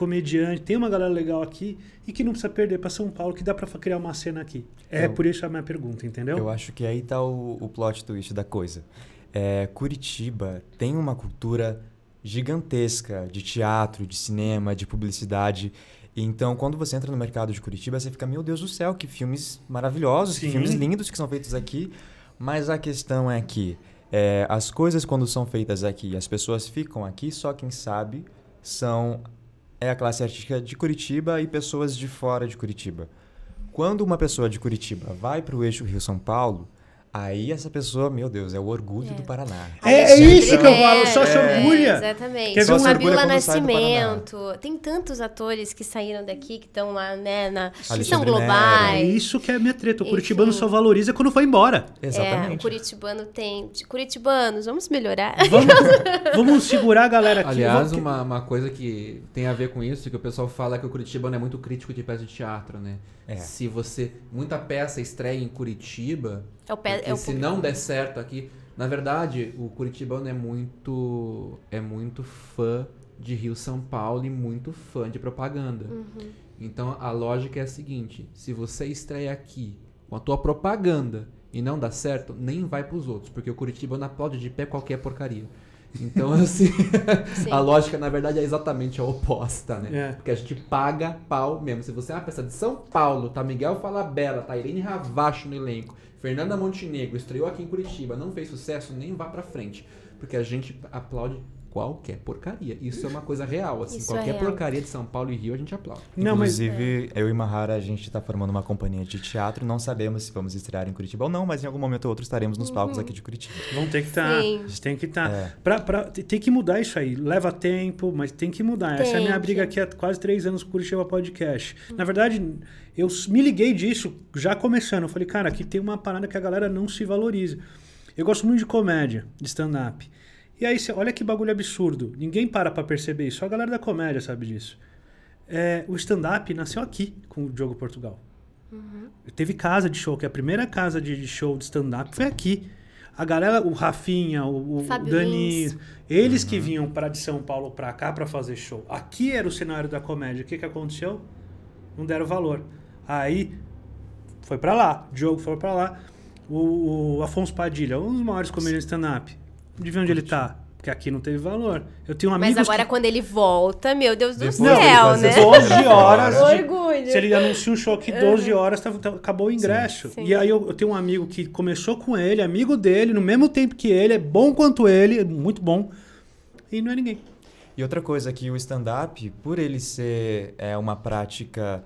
A: Comediante, tem uma galera legal aqui e que não precisa perder para São Paulo, que dá para criar uma cena aqui. É
D: Eu-
A: por isso a minha pergunta, entendeu?
D: Eu acho que aí tá o, o plot twist da coisa. é, Curitiba tem uma cultura gigantesca de teatro, de cinema, de publicidade. Então, quando você entra no mercado de Curitiba, você fica, meu Deus do céu, que filmes maravilhosos, que
A: Sim.
D: filmes lindos que são feitos aqui. Mas a questão é que é, as coisas, quando são feitas aqui, as pessoas ficam aqui, só quem sabe são é a classe artística de Curitiba e pessoas de fora de Curitiba. Quando uma pessoa de Curitiba vai para o eixo Rio-São Paulo, aí essa pessoa, meu Deus, é o orgulho do Paraná.
A: É, é isso que eu falo, só se
C: É,
A: orgulha.
C: Exatamente.
A: Quer ver
C: o
A: um-
D: Só se orgulha
C: Fabiola. Nascimento. Tem tantos atores que saíram daqui, que estão lá, né, na, que são
D: Alexandre
A: É
C: globais.
A: isso que é a minha treta. O
C: Enfim.
A: curitibano só valoriza quando foi embora.
C: É, o
D: Exatamente.
C: curitibano tem... Curitibanos, vamos melhorar.
A: Vamos, vamos segurar a galera aqui.
B: Aliás,
A: Vamos-
B: uma, uma coisa que tem a ver com isso, que o pessoal fala que o Curitibano é muito crítico de peça de teatro, né?
D: É.
B: Se você. Muita peça estreia em Curitiba,
C: É o pé, é o
B: se não der certo aqui. Na verdade, o Curitibano é muito. é muito fã de Rio São Paulo e muito fã de propaganda.
C: Uhum.
B: Então a lógica é a seguinte: se você estreia aqui com a tua propaganda e não dá certo, nem vai pros outros, porque o Curitibano aplaude de pé qualquer porcaria. Então, assim,
C: Sim.
B: a lógica, na verdade, é exatamente a oposta, né?
A: É.
B: Porque a gente paga pau mesmo. Se você é uma peça de São Paulo, tá Miguel Falabella, tá Irene Ravacho no elenco, Fernanda Montenegro estreou aqui em Curitiba, não fez sucesso, nem vá pra frente. Porque a gente aplaude qualquer porcaria. Isso é uma coisa real, assim.
C: Isso é
B: qualquer
C: real.
B: porcaria de São Paulo e Rio, a gente aplaude.
A: Não, mas
D: Inclusive, eu e Mahara, a gente está formando uma companhia de teatro. Não sabemos se vamos estrear em Curitiba ou não, mas em algum momento ou outro estaremos nos palcos aqui de Curitiba.
A: vão ter que estar. Vocês têm que estar.
D: É.
A: Pra, pra, tem que mudar isso aí. Leva tempo, mas tem que mudar. Essa é a minha
C: Tem
A: briga
C: que.
A: aqui há quase três anos com o Curitiba Podcast. Na verdade, eu me liguei disso já começando. Eu falei, cara, aqui tem uma parada que a galera não se valoriza. Eu gosto muito de comédia, de stand-up. E aí, olha que bagulho absurdo. Ninguém para pra perceber isso. Só a galera da comédia sabe disso. É, o stand-up nasceu aqui com o Diogo Portugal. Teve casa de show, que a primeira casa de de show de stand-up foi aqui. A galera, o Rafinha, o, o
C: Fábio
A: Dani,
C: Lins.
A: eles que vinham para de São Paulo pra cá pra fazer show. Aqui era o cenário da comédia. O que que aconteceu? Não deram valor. Aí foi pra lá, o Diogo foi pra lá. O, o Afonso Padilha, um dos maiores comediantes de stand-up. De ver onde ele tá? Porque aqui não teve valor. Eu tenho
C: Mas
A: amigos
C: agora,
A: que...
C: quando ele volta, meu Deus do
D: Depois
C: céu, né?
A: 12 horas de,
C: Orgulho.
A: se ele anuncia um show aqui 12 horas, tá- tá- acabou o ingresso.
C: Sim.
A: E aí eu, eu tenho um amigo que começou com ele, amigo dele, no mesmo tempo que ele, é bom quanto ele, muito bom. E não é ninguém.
D: E outra coisa que o stand-up, por ele ser é, uma prática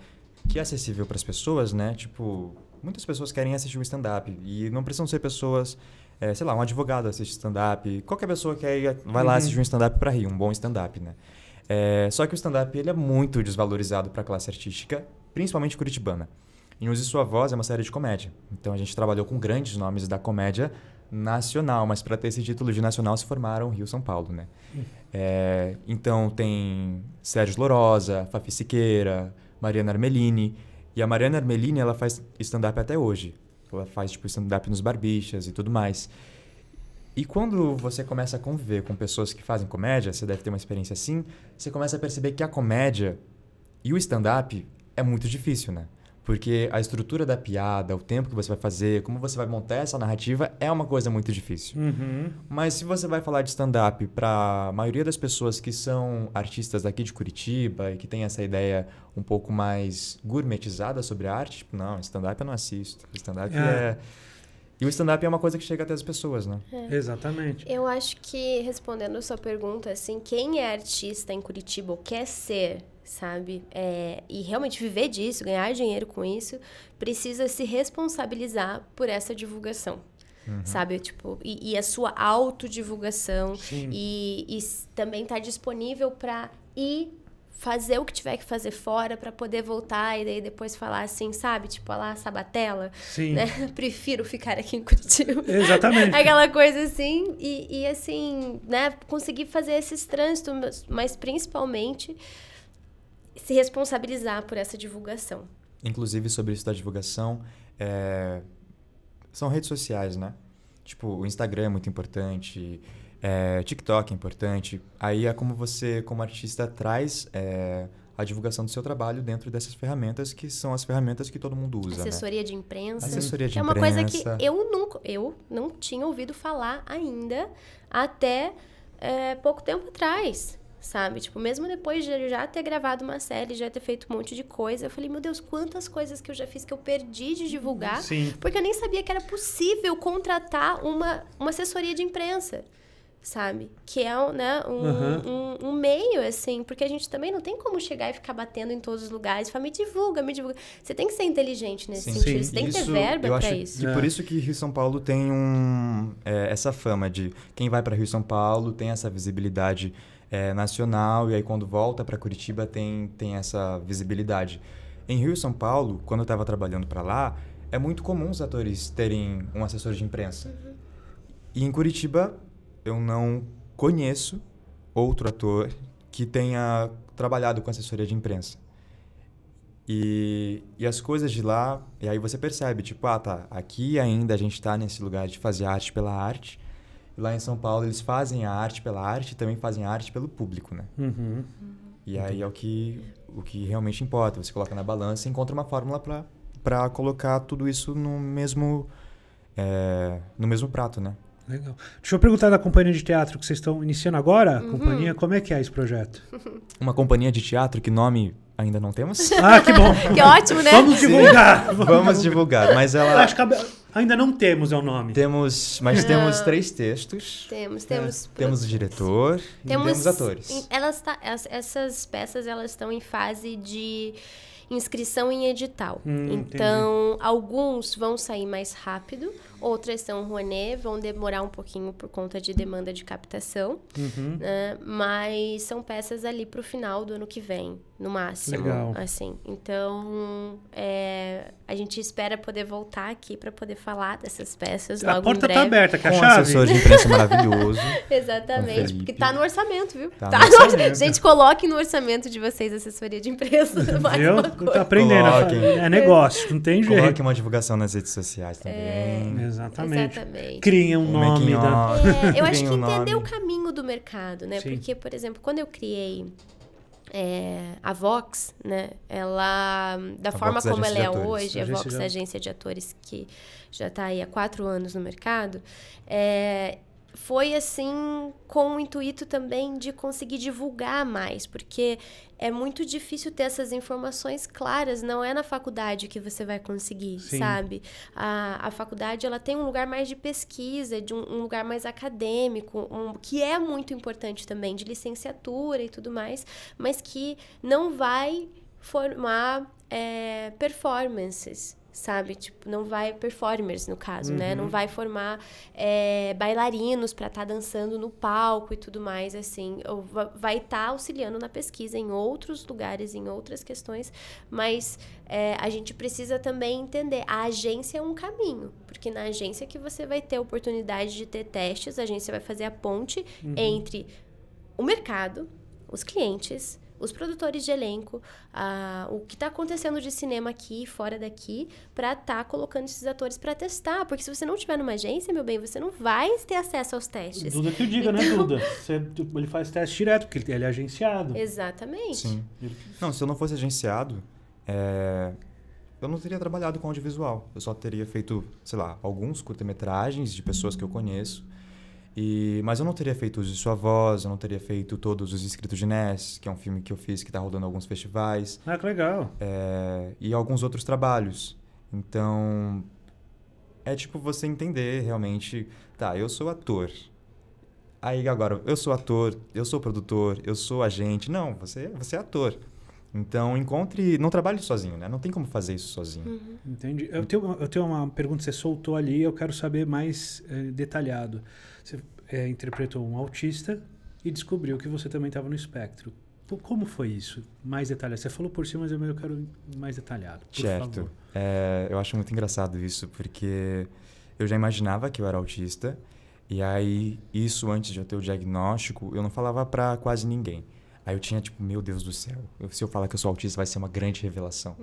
D: que é acessível para as pessoas, né? Tipo, muitas pessoas querem assistir o stand-up e não precisam ser pessoas, é, sei lá, um advogado assiste stand-up, qualquer pessoa quer ir, vai lá
A: Uhum.
D: assistir um stand-up para rir, um bom stand-up, né? É, só que o stand-up ele é muito desvalorizado para a classe artística, principalmente curitibana. Em Use Sua Voz é uma série de comédia. Então a gente trabalhou com grandes nomes da comédia nacional, mas para ter esse título de nacional se formaram Rio e São Paulo, né? É, então tem Sérgio Lorosa, Fafi Siqueira, Mariana Armelini. E a Mariana Armelini, ela faz stand-up até hoje. Ela faz tipo stand-up nos barbichas e tudo mais. E quando você começa a conviver com pessoas que fazem comédia, você deve ter uma experiência assim, você começa a perceber que a comédia e o stand-up é muito difícil, né? Porque a estrutura da piada, o tempo que você vai fazer, como você vai montar essa narrativa é uma coisa muito difícil.
A: Uhum.
D: Mas se você vai falar de stand-up para a maioria das pessoas que são artistas daqui de Curitiba e que tem essa ideia um pouco mais gourmetizada sobre a arte, tipo, não, stand-up eu não assisto. Stand-up
A: É.
D: é... E o stand-up é uma coisa que chega até as pessoas, né?
A: Exatamente.
C: Eu acho que, respondendo a sua pergunta, assim, quem é artista em Curitiba ou quer ser, sabe, é, e realmente viver disso, ganhar dinheiro com isso, precisa se responsabilizar por essa divulgação. Sabe, tipo, e, e a sua autodivulgação
A: Sim.
C: e, e também estar disponível para ir fazer o que tiver que fazer fora para poder voltar e daí depois falar assim, sabe? Tipo, a lá Sabatella,
A: Sim.
C: né? Prefiro ficar aqui em Curitiba.
A: Exatamente.
C: Aquela coisa assim, e, e assim, né, conseguir fazer esses trânsitos, mas principalmente se responsabilizar por essa divulgação.
D: Inclusive, sobre isso da divulgação, é, são redes sociais, né? Tipo, o Instagram é muito importante, é, TikTok é importante. Aí é como você, como artista, traz é, a divulgação do seu trabalho dentro dessas ferramentas que são as ferramentas que todo mundo usa. né?
C: Assessoria de imprensa.
D: Assessoria de
C: que é uma
D: imprensa.
C: coisa que eu nunca, eu não tinha ouvido falar ainda até é, pouco tempo atrás, sabe? Tipo, mesmo depois de eu já ter gravado uma série, já ter feito um monte de coisa, eu falei, meu Deus, quantas coisas que eu já fiz que eu perdi de divulgar,
A: Sim.
C: porque eu nem sabia que era possível contratar uma, uma assessoria de imprensa. Sabe? Que é um, né, um,
A: Aham.
C: um, um meio, assim, porque a gente também não tem como chegar e ficar batendo em todos os lugares e falar, me divulga, me divulga. Você tem que ser inteligente nesse
D: Sim.
C: sentido,
A: Sim.
C: você tem que ter
D: Isso,
C: verba
D: eu
C: pra
D: acho
C: isso.
D: Que
A: É.
D: por isso que Rio e São Paulo tem um, é, essa fama de quem vai para Rio e São Paulo tem essa visibilidade é, nacional e aí quando volta para Curitiba tem, tem essa visibilidade. Em Rio e São Paulo, quando eu estava trabalhando para lá, é muito comum os atores terem um assessor de imprensa.
C: Uhum.
D: E em Curitiba eu não conheço outro ator que tenha trabalhado com assessoria de imprensa. E, e as coisas de lá, e aí você percebe, tipo, ah, tá, aqui ainda a gente tá nesse lugar de fazer arte pela arte. Lá em São Paulo eles fazem a arte pela arte e também fazem a arte pelo público, né?
A: Uhum.
D: E aí é o que, o que realmente importa. Você coloca na balança e encontra uma fórmula pra para colocar tudo isso no mesmo, é, no mesmo prato, né?
A: Legal. Deixa eu perguntar da companhia de teatro que vocês estão iniciando agora, a
C: Uhum.
A: companhia, como é que é esse projeto?
D: Uma companhia de teatro que nome ainda não temos.
A: Ah, que bom.
C: Que ótimo, né?
A: Vamos divulgar.
D: Vamos divulgar, mas ela
A: Acho que a- ainda não temos é o nome.
D: temos, mas temos três textos.
C: Temos, temos.
D: Temos o diretor e temos atores.
C: Elas tá, as- essas peças elas estão em fase de inscrição em edital.
A: Hum,
C: então, alguns vão sair mais rápido, outras são Rouanet, vão demorar um pouquinho por conta de demanda de captação,
A: Uhum.
C: né? mas são peças ali pro final do ano que vem, no máximo.
A: Legal.
C: Assim, então é, a gente espera poder voltar aqui para poder falar dessas peças logo
A: A porta
C: em breve.
A: tá aberta, que a
D: Com um
A: chave.
D: assessor de imprensa maravilhoso.
C: Exatamente, porque tá no orçamento, viu?
D: Tá
C: Tá
D: no
C: orçamento.
A: orçamento.
C: Gente, coloquem no orçamento de vocês assessoria de imprensa.
A: Viu?
C: uma
A: Tá aprendendo.
D: Coloquem.
A: É negócio, não tem jeito.
D: Coloque uma divulgação nas redes sociais também.
A: Exatamente.
C: Exatamente.
A: Criem um
D: Um
A: nome
D: making
A: da...
C: É, eu acho que
D: um
C: entender o
D: nome.
C: caminho do mercado, né?
A: Sim.
C: Porque, por exemplo, quando eu criei é, a Vox, né? Ela, da
D: A
C: forma
D: Vox
C: como
D: Agência
C: ela é hoje, a
A: Agência
C: Vox
A: de-
C: Agência de Atores, que já está aí há quatro anos no mercado, é, foi assim com o intuito também de conseguir divulgar mais, porque é muito difícil ter essas informações claras, não é na faculdade que você vai conseguir,
A: Sim.
C: sabe? A, a faculdade ela tem um lugar mais de pesquisa, de um, um lugar mais acadêmico, um- que é muito importante também, de licenciatura e tudo mais, mas que não vai formar é, performances. Sabe? Tipo, não vai performers, no caso, né? Não vai formar é, bailarinos para estar dançando no palco e tudo mais, assim. Ou va- vai estar auxiliando na pesquisa em outros lugares, em outras questões, mas é, a gente precisa também entender. A agência é um caminho, porque na agência que você vai ter a oportunidade de ter testes, a agência vai fazer a ponte entre o mercado, os clientes, os produtores de elenco, o que está acontecendo de cinema aqui e fora daqui, para estar colocando esses atores para testar. Porque se você não tiver numa agência, meu bem, você não vai ter acesso aos testes.
A: Duda que o diga, né,
C: Então-
A: Duda? Você- ele faz teste direto, porque ele é agenciado.
C: Exatamente.
D: Sim. Não, se eu não fosse agenciado, é, eu não teria trabalhado com audiovisual. Eu só teria feito, sei lá, alguns curta-metragens de pessoas que eu conheço. E, mas eu não teria feito Use Sua Voz, eu não teria feito todos os Inscritos de Ness, que é um filme que eu fiz que está rodando alguns festivais,
A: Ah, que legal.
D: é, e alguns outros trabalhos. Então, é tipo você entender realmente, tá, eu sou ator. Aí agora, eu sou ator, eu sou produtor, eu sou agente. Não, você, você é ator. Então, encontre, não trabalhe sozinho, né? Não tem como fazer isso sozinho.
C: Uhum.
A: Entendi. Eu tenho, eu tenho uma pergunta que você soltou ali, eu quero saber mais eh, detalhado. Você eh, interpretou um autista e descobriu que você também estava no espectro. Como foi isso? Mais detalhado. Você falou por cima, mas eu quero mais detalhado. Por
D: certo.
A: favor.
D: É, eu acho muito engraçado isso, porque eu já imaginava que eu era autista, e aí, isso antes de eu ter o diagnóstico, eu não falava pra quase ninguém. Aí eu tinha, tipo, meu Deus do céu, se eu falar que eu sou autista vai ser uma grande revelação.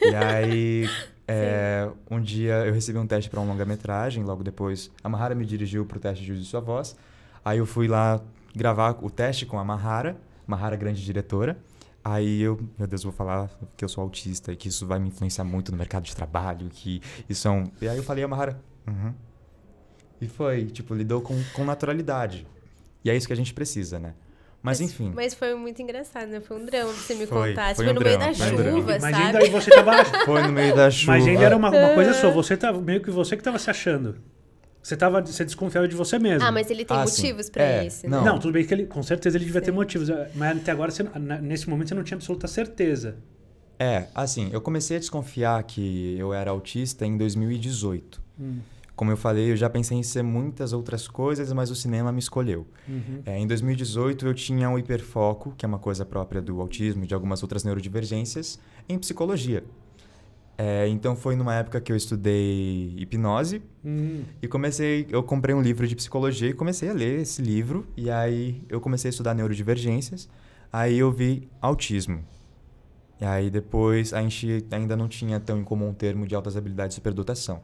D: E aí, é, um dia eu recebi um teste pra um longa-metragem, logo depois a Mahara me dirigiu pro teste de uso de sua voz. Aí eu fui lá gravar o teste com a Mahara, Mahara grande diretora. Aí eu, meu Deus, vou falar que eu sou autista e que isso vai me influenciar muito no mercado de trabalho, que isso é um... E aí eu falei a Mahara, uhum. E foi, tipo, lidou com, com naturalidade. E é isso que a gente precisa, né? Mas, enfim.
C: Mas foi muito engraçado, né? Foi um drama pra você me
D: Foi,
C: contar.
D: foi
C: Foi,
D: um
C: no meio
D: drama,
C: da
D: foi um drama.
C: chuva,
A: Mas
C: sabe?
A: ainda aí você tava.
D: Foi no meio da chuva.
A: Mas ainda era uma, uma coisa só, você tá meio que você que tava se achando. Você tava, você desconfiava de você mesmo.
C: Ah, mas ele tem
D: Ah, sim.
C: motivos pra
D: É,
C: isso,
D: não.
C: né?
A: Não, tudo bem que ele, com certeza ele devia ter
C: Sim.
A: motivos, mas até agora, você, nesse momento, você não tinha absoluta certeza.
D: É, assim, eu comecei a desconfiar que eu era autista em 2018.
A: Hum.
D: Como eu falei, eu já pensei em ser muitas outras coisas, mas o cinema me escolheu.
A: Uhum.
D: É, em 2018 eu tinha um hiperfoco, que é uma coisa própria do autismo e de algumas outras neurodivergências, em psicologia. É, então foi numa época que eu estudei hipnose
A: Hum.
D: e comecei, eu comprei um livro de psicologia e comecei a ler esse livro e aí eu comecei a estudar neurodivergências. Aí eu vi autismo. E aí depois a gente ainda não tinha tão em comum o termo de altas habilidades de superdotação.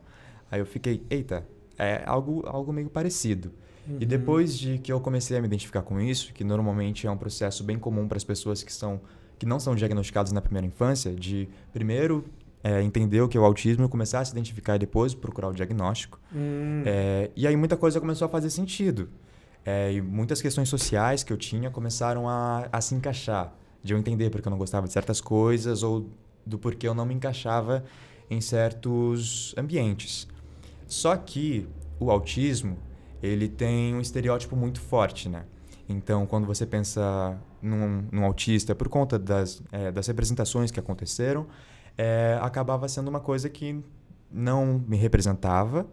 D: Aí eu fiquei, eita, é algo, algo meio parecido. E depois de que eu comecei a me identificar com isso, que normalmente é um processo bem comum para as pessoas que, são, que não são diagnosticadas na primeira infância, de primeiro é, entender o que é o autismo, começar a se identificar e depois procurar o diagnóstico.
A: Hum.
D: É, e aí muita coisa começou a fazer sentido. É, e muitas questões sociais que eu tinha começaram a, a se encaixar. De eu entender porque eu não gostava de certas coisas ou do porquê eu não me encaixava em certos ambientes. Só que o autismo, ele tem um estereótipo muito forte, né? Então, quando você pensa num, num autista, por conta das, é, das representações que aconteceram, é, acabava sendo uma coisa que não me representava.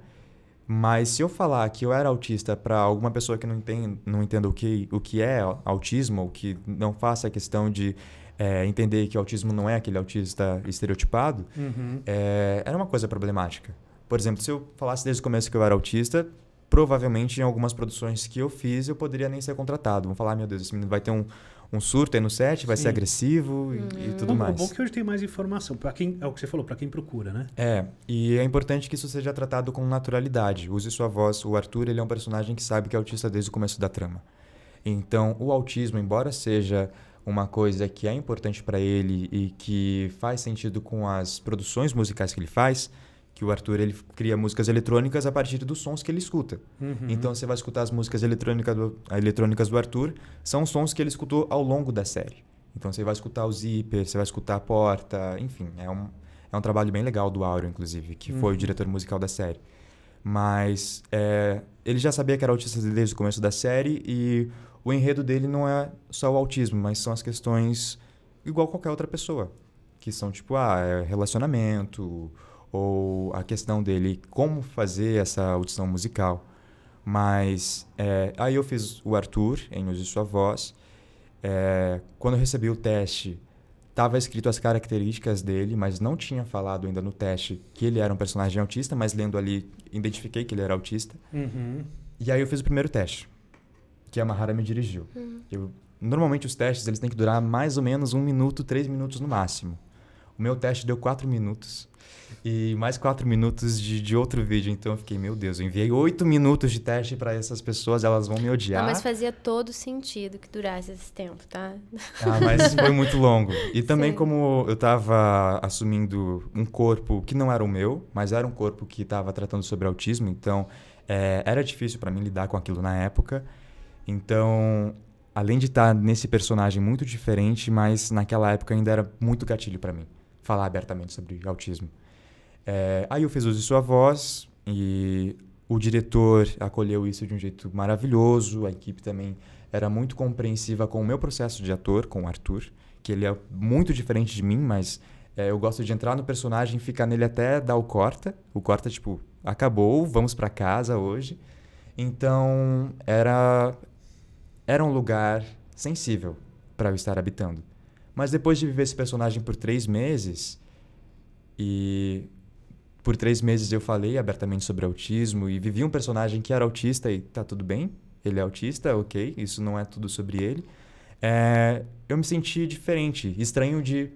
D: Mas se eu falar que eu era autista para alguma pessoa que não entende, não entenda o que, o que é autismo, ou que não faça a questão de é, entender que autismo não é aquele autista estereotipado,
A: Uhum.
D: é, era uma coisa problemática. Por exemplo, se eu falasse desde o começo que eu era autista, provavelmente em algumas produções que eu fiz eu poderia nem ser contratado. Vão falar, "Ah, meu Deus, esse menino vai ter um, um surto aí no set, vai
A: Sim.
D: ser agressivo e, e tudo
A: Bom,
D: mais.
A: O bom é que hoje tem mais informação. Pra quem, é o que você falou, pra quem procura, né?
D: É, e é importante que isso seja tratado com naturalidade. Use sua voz. O Arthur, ele é um personagem que sabe que é autista desde o começo da trama. Então, o autismo, embora seja uma coisa que é importante para ele e que faz sentido com as produções musicais que ele faz, que o Arthur ele cria músicas eletrônicas a partir dos sons que ele escuta.
A: Uhum.
D: Então, você vai escutar as músicas eletrônicas do, eletrônicas do Arthur, são sons que ele escutou ao longo da série. Então, você vai escutar o zíper, você vai escutar a porta, enfim, é um, é um trabalho bem legal do Auro, inclusive, que foi o diretor musical da série. Mas é, ele já sabia que era autista desde o começo da série e o enredo dele não é só o autismo, mas são as questões igual qualquer outra pessoa, que são tipo, ah, é relacionamento ou a questão dele como fazer essa audição musical. Mas é, aí eu fiz o Arthur em Use Sua Voz. É, quando eu recebi o teste, estava escrito as características dele, mas não tinha falado ainda no teste que ele era um personagem autista, mas lendo ali, identifiquei que ele era autista.
A: Uhum.
D: E aí eu fiz o primeiro teste, que a Mahara me dirigiu. Eu, normalmente os testes eles têm que durar mais ou menos um minuto, três minutos no máximo. O meu teste deu quatro minutos e mais quatro minutos de, de outro vídeo. Então eu fiquei, meu Deus, eu enviei oito minutos de teste para essas pessoas, elas vão me odiar.
C: Não, mas fazia todo sentido que durasse esse tempo, tá?
D: Ah, mas foi muito longo. E também
C: Sim.
D: como eu estava assumindo um corpo que não era o meu, mas era um corpo que estava tratando sobre autismo, então é, era difícil para mim lidar com aquilo na época. Então, além de estar nesse personagem muito diferente, mas naquela época ainda era muito gatilho para mim falar abertamente sobre autismo. É, aí eu fiz uso de sua voz e o diretor acolheu isso de um jeito maravilhoso, a equipe também era muito compreensiva com o meu processo de ator, com o Arthur, que ele é muito diferente de mim, mas é, eu gosto de entrar no personagem e ficar nele até dar o corta. O corta, tipo, acabou, vamos para casa hoje. Então, era, era um lugar sensível para eu estar habitando. Mas depois de viver esse personagem por três meses, e por três meses eu falei abertamente sobre autismo e vivi um personagem que era autista e tá tudo bem, ele é autista, ok, isso não é tudo sobre ele. É, eu me senti diferente, estranho de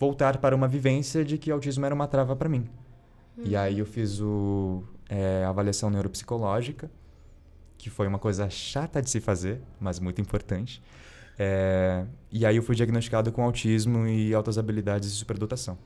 D: voltar para uma vivência de que autismo era uma trava para mim. E aí eu fiz o, é, avaliação neuropsicológica, que foi uma coisa chata de se fazer, mas muito importante. É, e aí eu fui diagnosticado com autismo e altas habilidades de superdotação.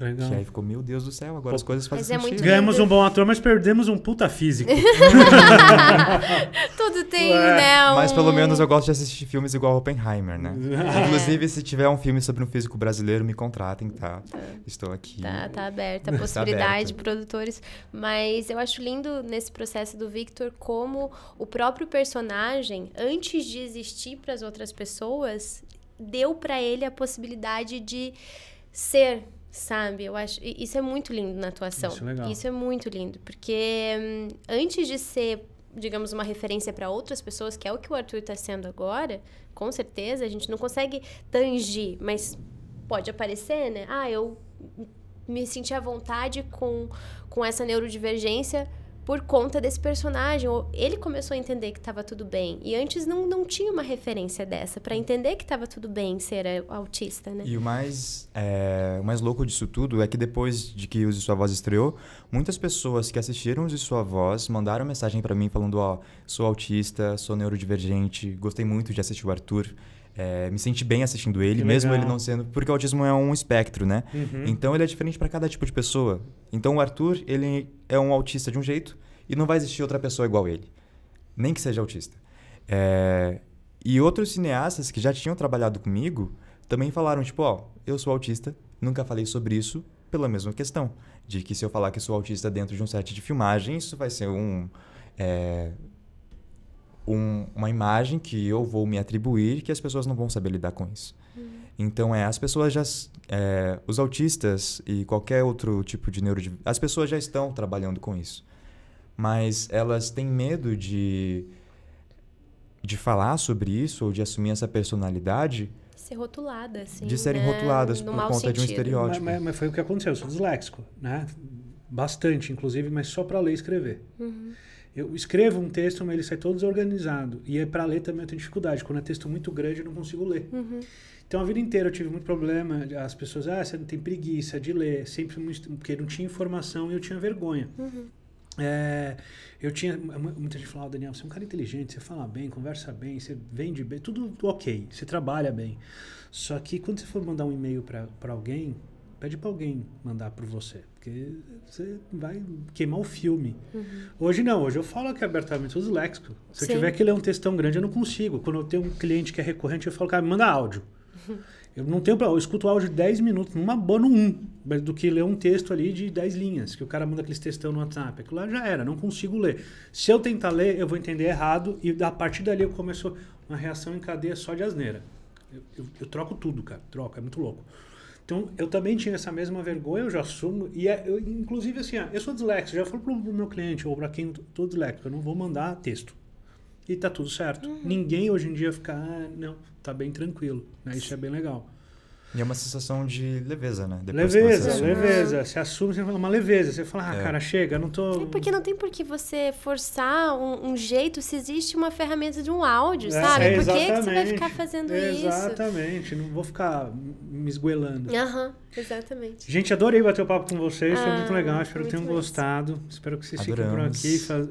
A: Legal.
D: Que aí ficou, meu Deus do céu, agora
A: Pô,
D: as coisas fazem
C: Mas é
D: sentido.
C: muito
A: Ganhamos um bom ator, mas perdemos um puta físico.
C: Tudo tem,
A: Ué,
C: né? Um...
D: Mas pelo menos eu gosto de assistir filmes igual Oppenheimer, né? Inclusive, se tiver um filme sobre um físico brasileiro, me contratem, tá? Estou aqui.
C: Tá, tá aberta a possibilidade
D: aberto.
C: de produtores. Mas eu acho lindo nesse processo do Victor como o próprio personagem, antes de existir para as outras pessoas, deu para ele a possibilidade de ser, sabe? Eu acho isso é muito lindo na atuação.
A: Isso é legal.
C: Isso é muito lindo, porque hum, antes de ser digamos, uma referência para outras pessoas, que é o que o Arthur está sendo agora, com certeza, a gente não consegue tangir, mas pode aparecer, né? Ah, eu me senti à vontade com, com essa neurodivergência por conta desse personagem. Ele começou a entender que estava tudo bem. E antes não, não tinha uma referência dessa para entender que estava tudo bem ser autista, né?
D: E o mais, é, o mais louco disso tudo é que depois de que Use Sua Voz estreou, muitas pessoas que assistiram Use Sua Voz mandaram mensagem pra mim falando, ó, sou autista, sou neurodivergente, gostei muito de assistir o Arthur, é, me senti bem assistindo ele,
A: Que
D: mesmo
A: legal.
D: ele não sendo... Porque o autismo é um espectro, né?
A: Uhum.
D: Então ele é diferente pra cada tipo de pessoa. Então o Arthur, ele é um autista de um jeito e não vai existir outra pessoa igual ele. Nem que seja autista. É, E outros cineastas que já tinham trabalhado comigo também falaram, tipo, ó, eu sou autista, nunca falei sobre isso pela mesma questão. De que se eu falar que sou autista dentro de um set de filmagem, isso vai ser um... é, um- uma imagem que eu vou me atribuir que as pessoas não vão saber lidar com isso. Então, é, as pessoas já. é, os autistas e qualquer outro tipo de neurodiv... As pessoas já estão trabalhando com isso. Mas elas têm medo de. de falar sobre isso ou de assumir essa personalidade.
C: Ser rotulada, assim.
D: De serem
C: né?
D: rotuladas
C: No
D: por conta de um
C: sentido.
D: estereótipo.
A: Mas- mas foi o que aconteceu. Eu sou disléxico, né? Bastante, inclusive, mas só para ler e escrever.
C: Uhum.
A: Eu escrevo um texto, mas ele sai todo desorganizado. E aí, para ler também eu tenho dificuldade. Quando é texto muito grande, eu não consigo ler.
C: Uhum.
A: Então, a vida inteira eu tive muito problema. As pessoas, ah, você não tem preguiça de ler. Sempre porque não tinha informação e eu tinha vergonha.
C: Uhum.
A: É, eu tinha. mu- Muita gente falava, Daniel, você é um cara inteligente, você fala bem, conversa bem, você vende bem, tudo ok, você trabalha bem. Só que quando você for mandar um e-mail para alguém, pede para alguém mandar para você, porque você vai queimar o filme. Hoje não, hoje eu falo aqui abertamente, uso léxico. Se
C: Sim.
A: eu tiver que ler um textão grande, eu não consigo. Quando eu tenho um cliente que é recorrente, eu falo, cara, me manda áudio. Eu não tenho problema, eu escuto o áudio de 10 minutos, numa boa no 1, mas do que ler um texto ali de 10 linhas, que o cara manda aqueles textão no WhatsApp. Aquilo lá já era, não consigo ler. Se eu tentar ler, eu vou entender errado e a partir dali eu começo uma reação em cadeia só de asneira. Eu, eu- eu troco tudo, cara, troco, é muito louco. Então, eu também tinha essa mesma vergonha, eu já assumo. E, é- eu, inclusive, assim, ó, eu sou disléxico, já falo pro, pro meu cliente ou para quem tô disléxico, eu não vou mandar texto. E tá tudo certo. Ninguém hoje em dia fica, ah, não, tá bem tranquilo. Né? Isso é bem legal.
D: E é uma sensação de leveza, né? Depois
A: leveza,
D: você
A: leveza. Você assume, você fala uma leveza. Você fala, ah,
D: É.
A: cara, chega, não tô.
C: É porque não tem por que você forçar um, um jeito se existe uma ferramenta de um áudio,
A: É,
C: sabe?
A: é,
C: por que, que você vai
A: exatamente.
C: ficar fazendo isso?
A: Exatamente, não vou ficar me esgoelando.
C: Aham, exatamente.
A: Gente, adorei bater o papo com vocês, foi
C: Ah,
A: muito legal, espero que tenham gostado. Espero que vocês fiquem por
D: Adoramos.
A: aqui faz-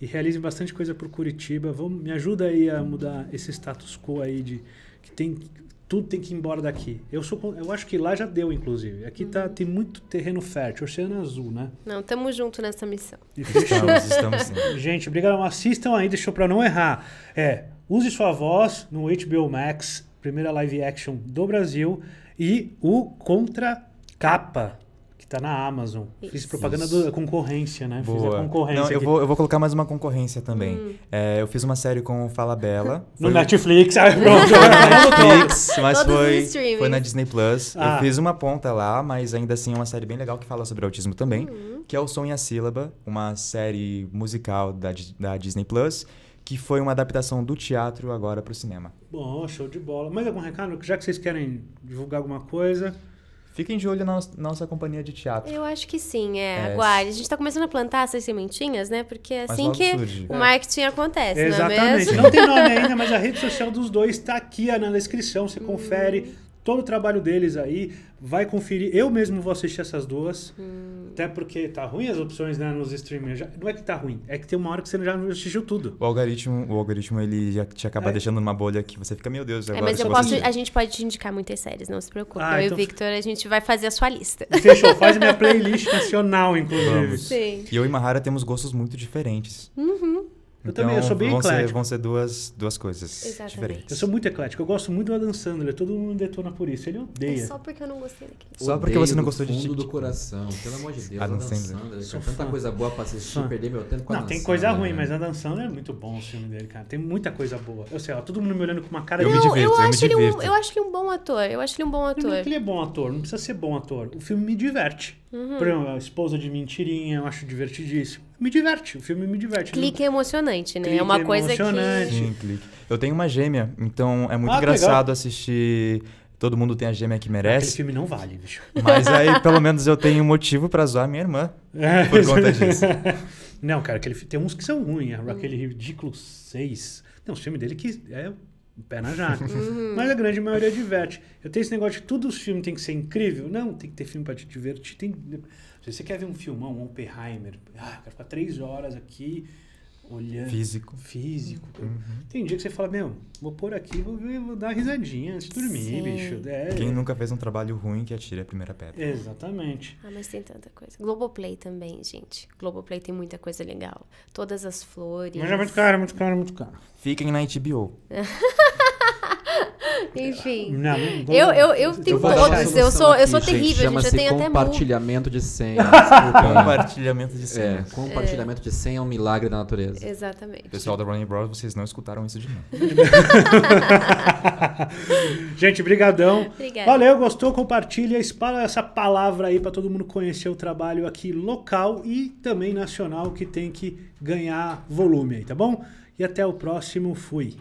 A: e realizem bastante coisa por Curitiba. Vamos, me ajuda aí a mudar esse status quo aí de que tem tudo tem que ir embora daqui. Eu sou eu acho que lá já deu inclusive. Aqui tá tem muito terreno fértil, oceano azul, né?
C: Não, tamo junto nessa missão.
A: E fechou.
D: Estamos, estamos sim.
A: Gente, obrigado. Assistam aí, deixou pra não errar. É, use sua voz no HBO Max, primeira live action do Brasil, e o Contra Capa, tá na Amazon. Fiz
C: Isso.
A: propaganda da concorrência, né? Fiz a
D: Boa.
A: concorrência.
D: Não, eu
A: aqui.
D: vou, eu vou colocar mais uma conconcorrência também. É, eu fiz uma série com o Fala Bela.
A: No
D: Foi-
A: Netflix, aí pronto.
D: Netflix, mas
C: Todos
D: foi, foi na Disney Plus.
A: Ah.
D: Eu fiz uma ponta lá, mas ainda assim é uma série bem legal que fala sobre autismo também, que é o Som e a Sílaba, uma série musical da, da Disney Plus, que foi uma adaptação do teatro agora pro cinema.
A: Bom, show de bola. Mais algum recado? Já que vocês querem divulgar alguma coisa.
D: Fiquem de olho na nos- na nossa companhia de teatro.
C: Eu acho que sim, é.
D: É,
C: Aguarde. A gente tá começando a plantar essas sementinhas, né? Porque é assim que
D: surge.
C: o marketing acontece, não é
A: Exatamente.
C: mesmo?
A: Não tem nome ainda, mas a rede social dos dois está aqui na descrição. Você confere todo o trabalho deles aí. Vai conferir. Eu mesmo vou assistir essas duas.
C: Hum.
A: Até porque tá ruim as opções né, nos streamers. Já- não é que tá ruim, é que tem uma hora que você já assistiu tudo.
D: O algoritmo, o algoritmo ele já te acaba
A: É.
D: deixando numa bolha que você fica, meu Deus,
C: É,
D: agora
C: mas
D: se
C: eu posso, a gente pode te indicar muitas séries, não se preocupe.
A: Ah,
C: eu e
A: então-
C: o Victor, a gente vai fazer a sua lista.
A: Fechou, faz minha playlist nacional, inclusive.
D: Vamos.
C: Sim.
D: E eu e Mahara temos gostos muito diferentes.
C: Uhum.
A: Eu também, eu sou bem
D: vão ser,
A: eclético.
D: vão ser duas, duas coisas
C: Exatamente.
D: diferentes.
A: Eu sou muito eclético. Eu gosto muito do Adam Sandler. Todo mundo detona por isso. Ele
C: É
A: odeia.
C: só porque eu não gostei daquele.
D: Só porque
B: Odeio
D: você não
B: do
D: gostou de
B: fundo do coração, pelo amor de Deus.
D: Adam
B: Adam
D: Sandler.
B: Sandler,
A: Sou
B: cara, tanta
A: fã.
B: coisa boa pra assistir,
A: Fã.
B: perder meu tempo com
A: Não,
B: Adam
A: tem coisa
B: Sandler,
A: ruim,
B: né?
A: mas Adam Sandler é muito bom o filme dele, cara. Tem muita coisa boa. Eu sei, ó, todo mundo me olhando com uma cara
D: Eu
A: de.
D: me divirto,
C: eu,
D: eu me
C: acho ele um, eu acho ele um bom ator. Eu acho ele um bom
A: Não é
C: ator.
A: que ele é bom ator, não precisa ser bom ator. O filme me diverte.
C: Uhum.
A: Por exemplo, a esposa de mentirinha, eu acho divertidíssimo. Me diverte, o filme me diverte.
C: Clique é emocionante, né?
A: Clique
C: é uma
A: é
C: coisa
A: emocionante.
C: que.
D: Sim, clique. Eu tenho uma gêmea, então é muito
A: Ah,
D: engraçado assistir. Todo mundo tem a gêmea que
A: Aquele
D: merece.
A: filme não vale, bicho.
D: Mas aí, pelo menos, eu tenho um motivo pra zoar minha irmã
A: É,
D: por conta disso.
A: Não, cara, aquele, tem uns que são ruins. Aquele Ridículo 6. Tem uns filmes dele que é pé na jaca.
C: Uhum.
A: Mas a grande maioria diverte. Eu tenho esse negócio de todos os filmes tem que ser incrível. Não, tem que ter filme pra te divertir. Tem... Se você quer ver um filmão, um Oppenheimer, ah, eu quero ficar três horas aqui olhando.
D: Físico.
A: Físico.
D: Uhum.
A: Tem dia que você fala, meu, vou pôr aqui, vou, ver, vou dar uma risadinha antes de dormir,
C: Sim.
A: bicho. É,
D: Quem nunca fez um trabalho ruim que atire a primeira pedra.
A: Exatamente.
C: Ah, mas tem tanta coisa. Globoplay também, gente. Globoplay tem muita coisa legal. Todas as flores.
A: Mas é muito caro, muito caro, muito caro.
D: Fiquem na HBO.
C: Enfim.
A: Não, não-
C: Eu, eu, eu tenho
B: uma
C: todas. Eu sou, eu sou
B: aqui, gente.
C: terrível, gente. Eu tenho até
B: compartilhamento de senha. Desculpa.
D: Compartilhamento de
B: é,
D: cenas.
B: compartilhamento de senha é um milagre da natureza.
C: Exatamente.
D: Pessoal da Running Bros, vocês não escutaram isso de mim.
A: Gente, brigadão.
C: Obrigada.
A: Valeu, gostou? Compartilha, espalha essa palavra aí para todo mundo conhecer o trabalho aqui local e também nacional que tem que ganhar volume aí, tá bom? E até o próximo. Fui.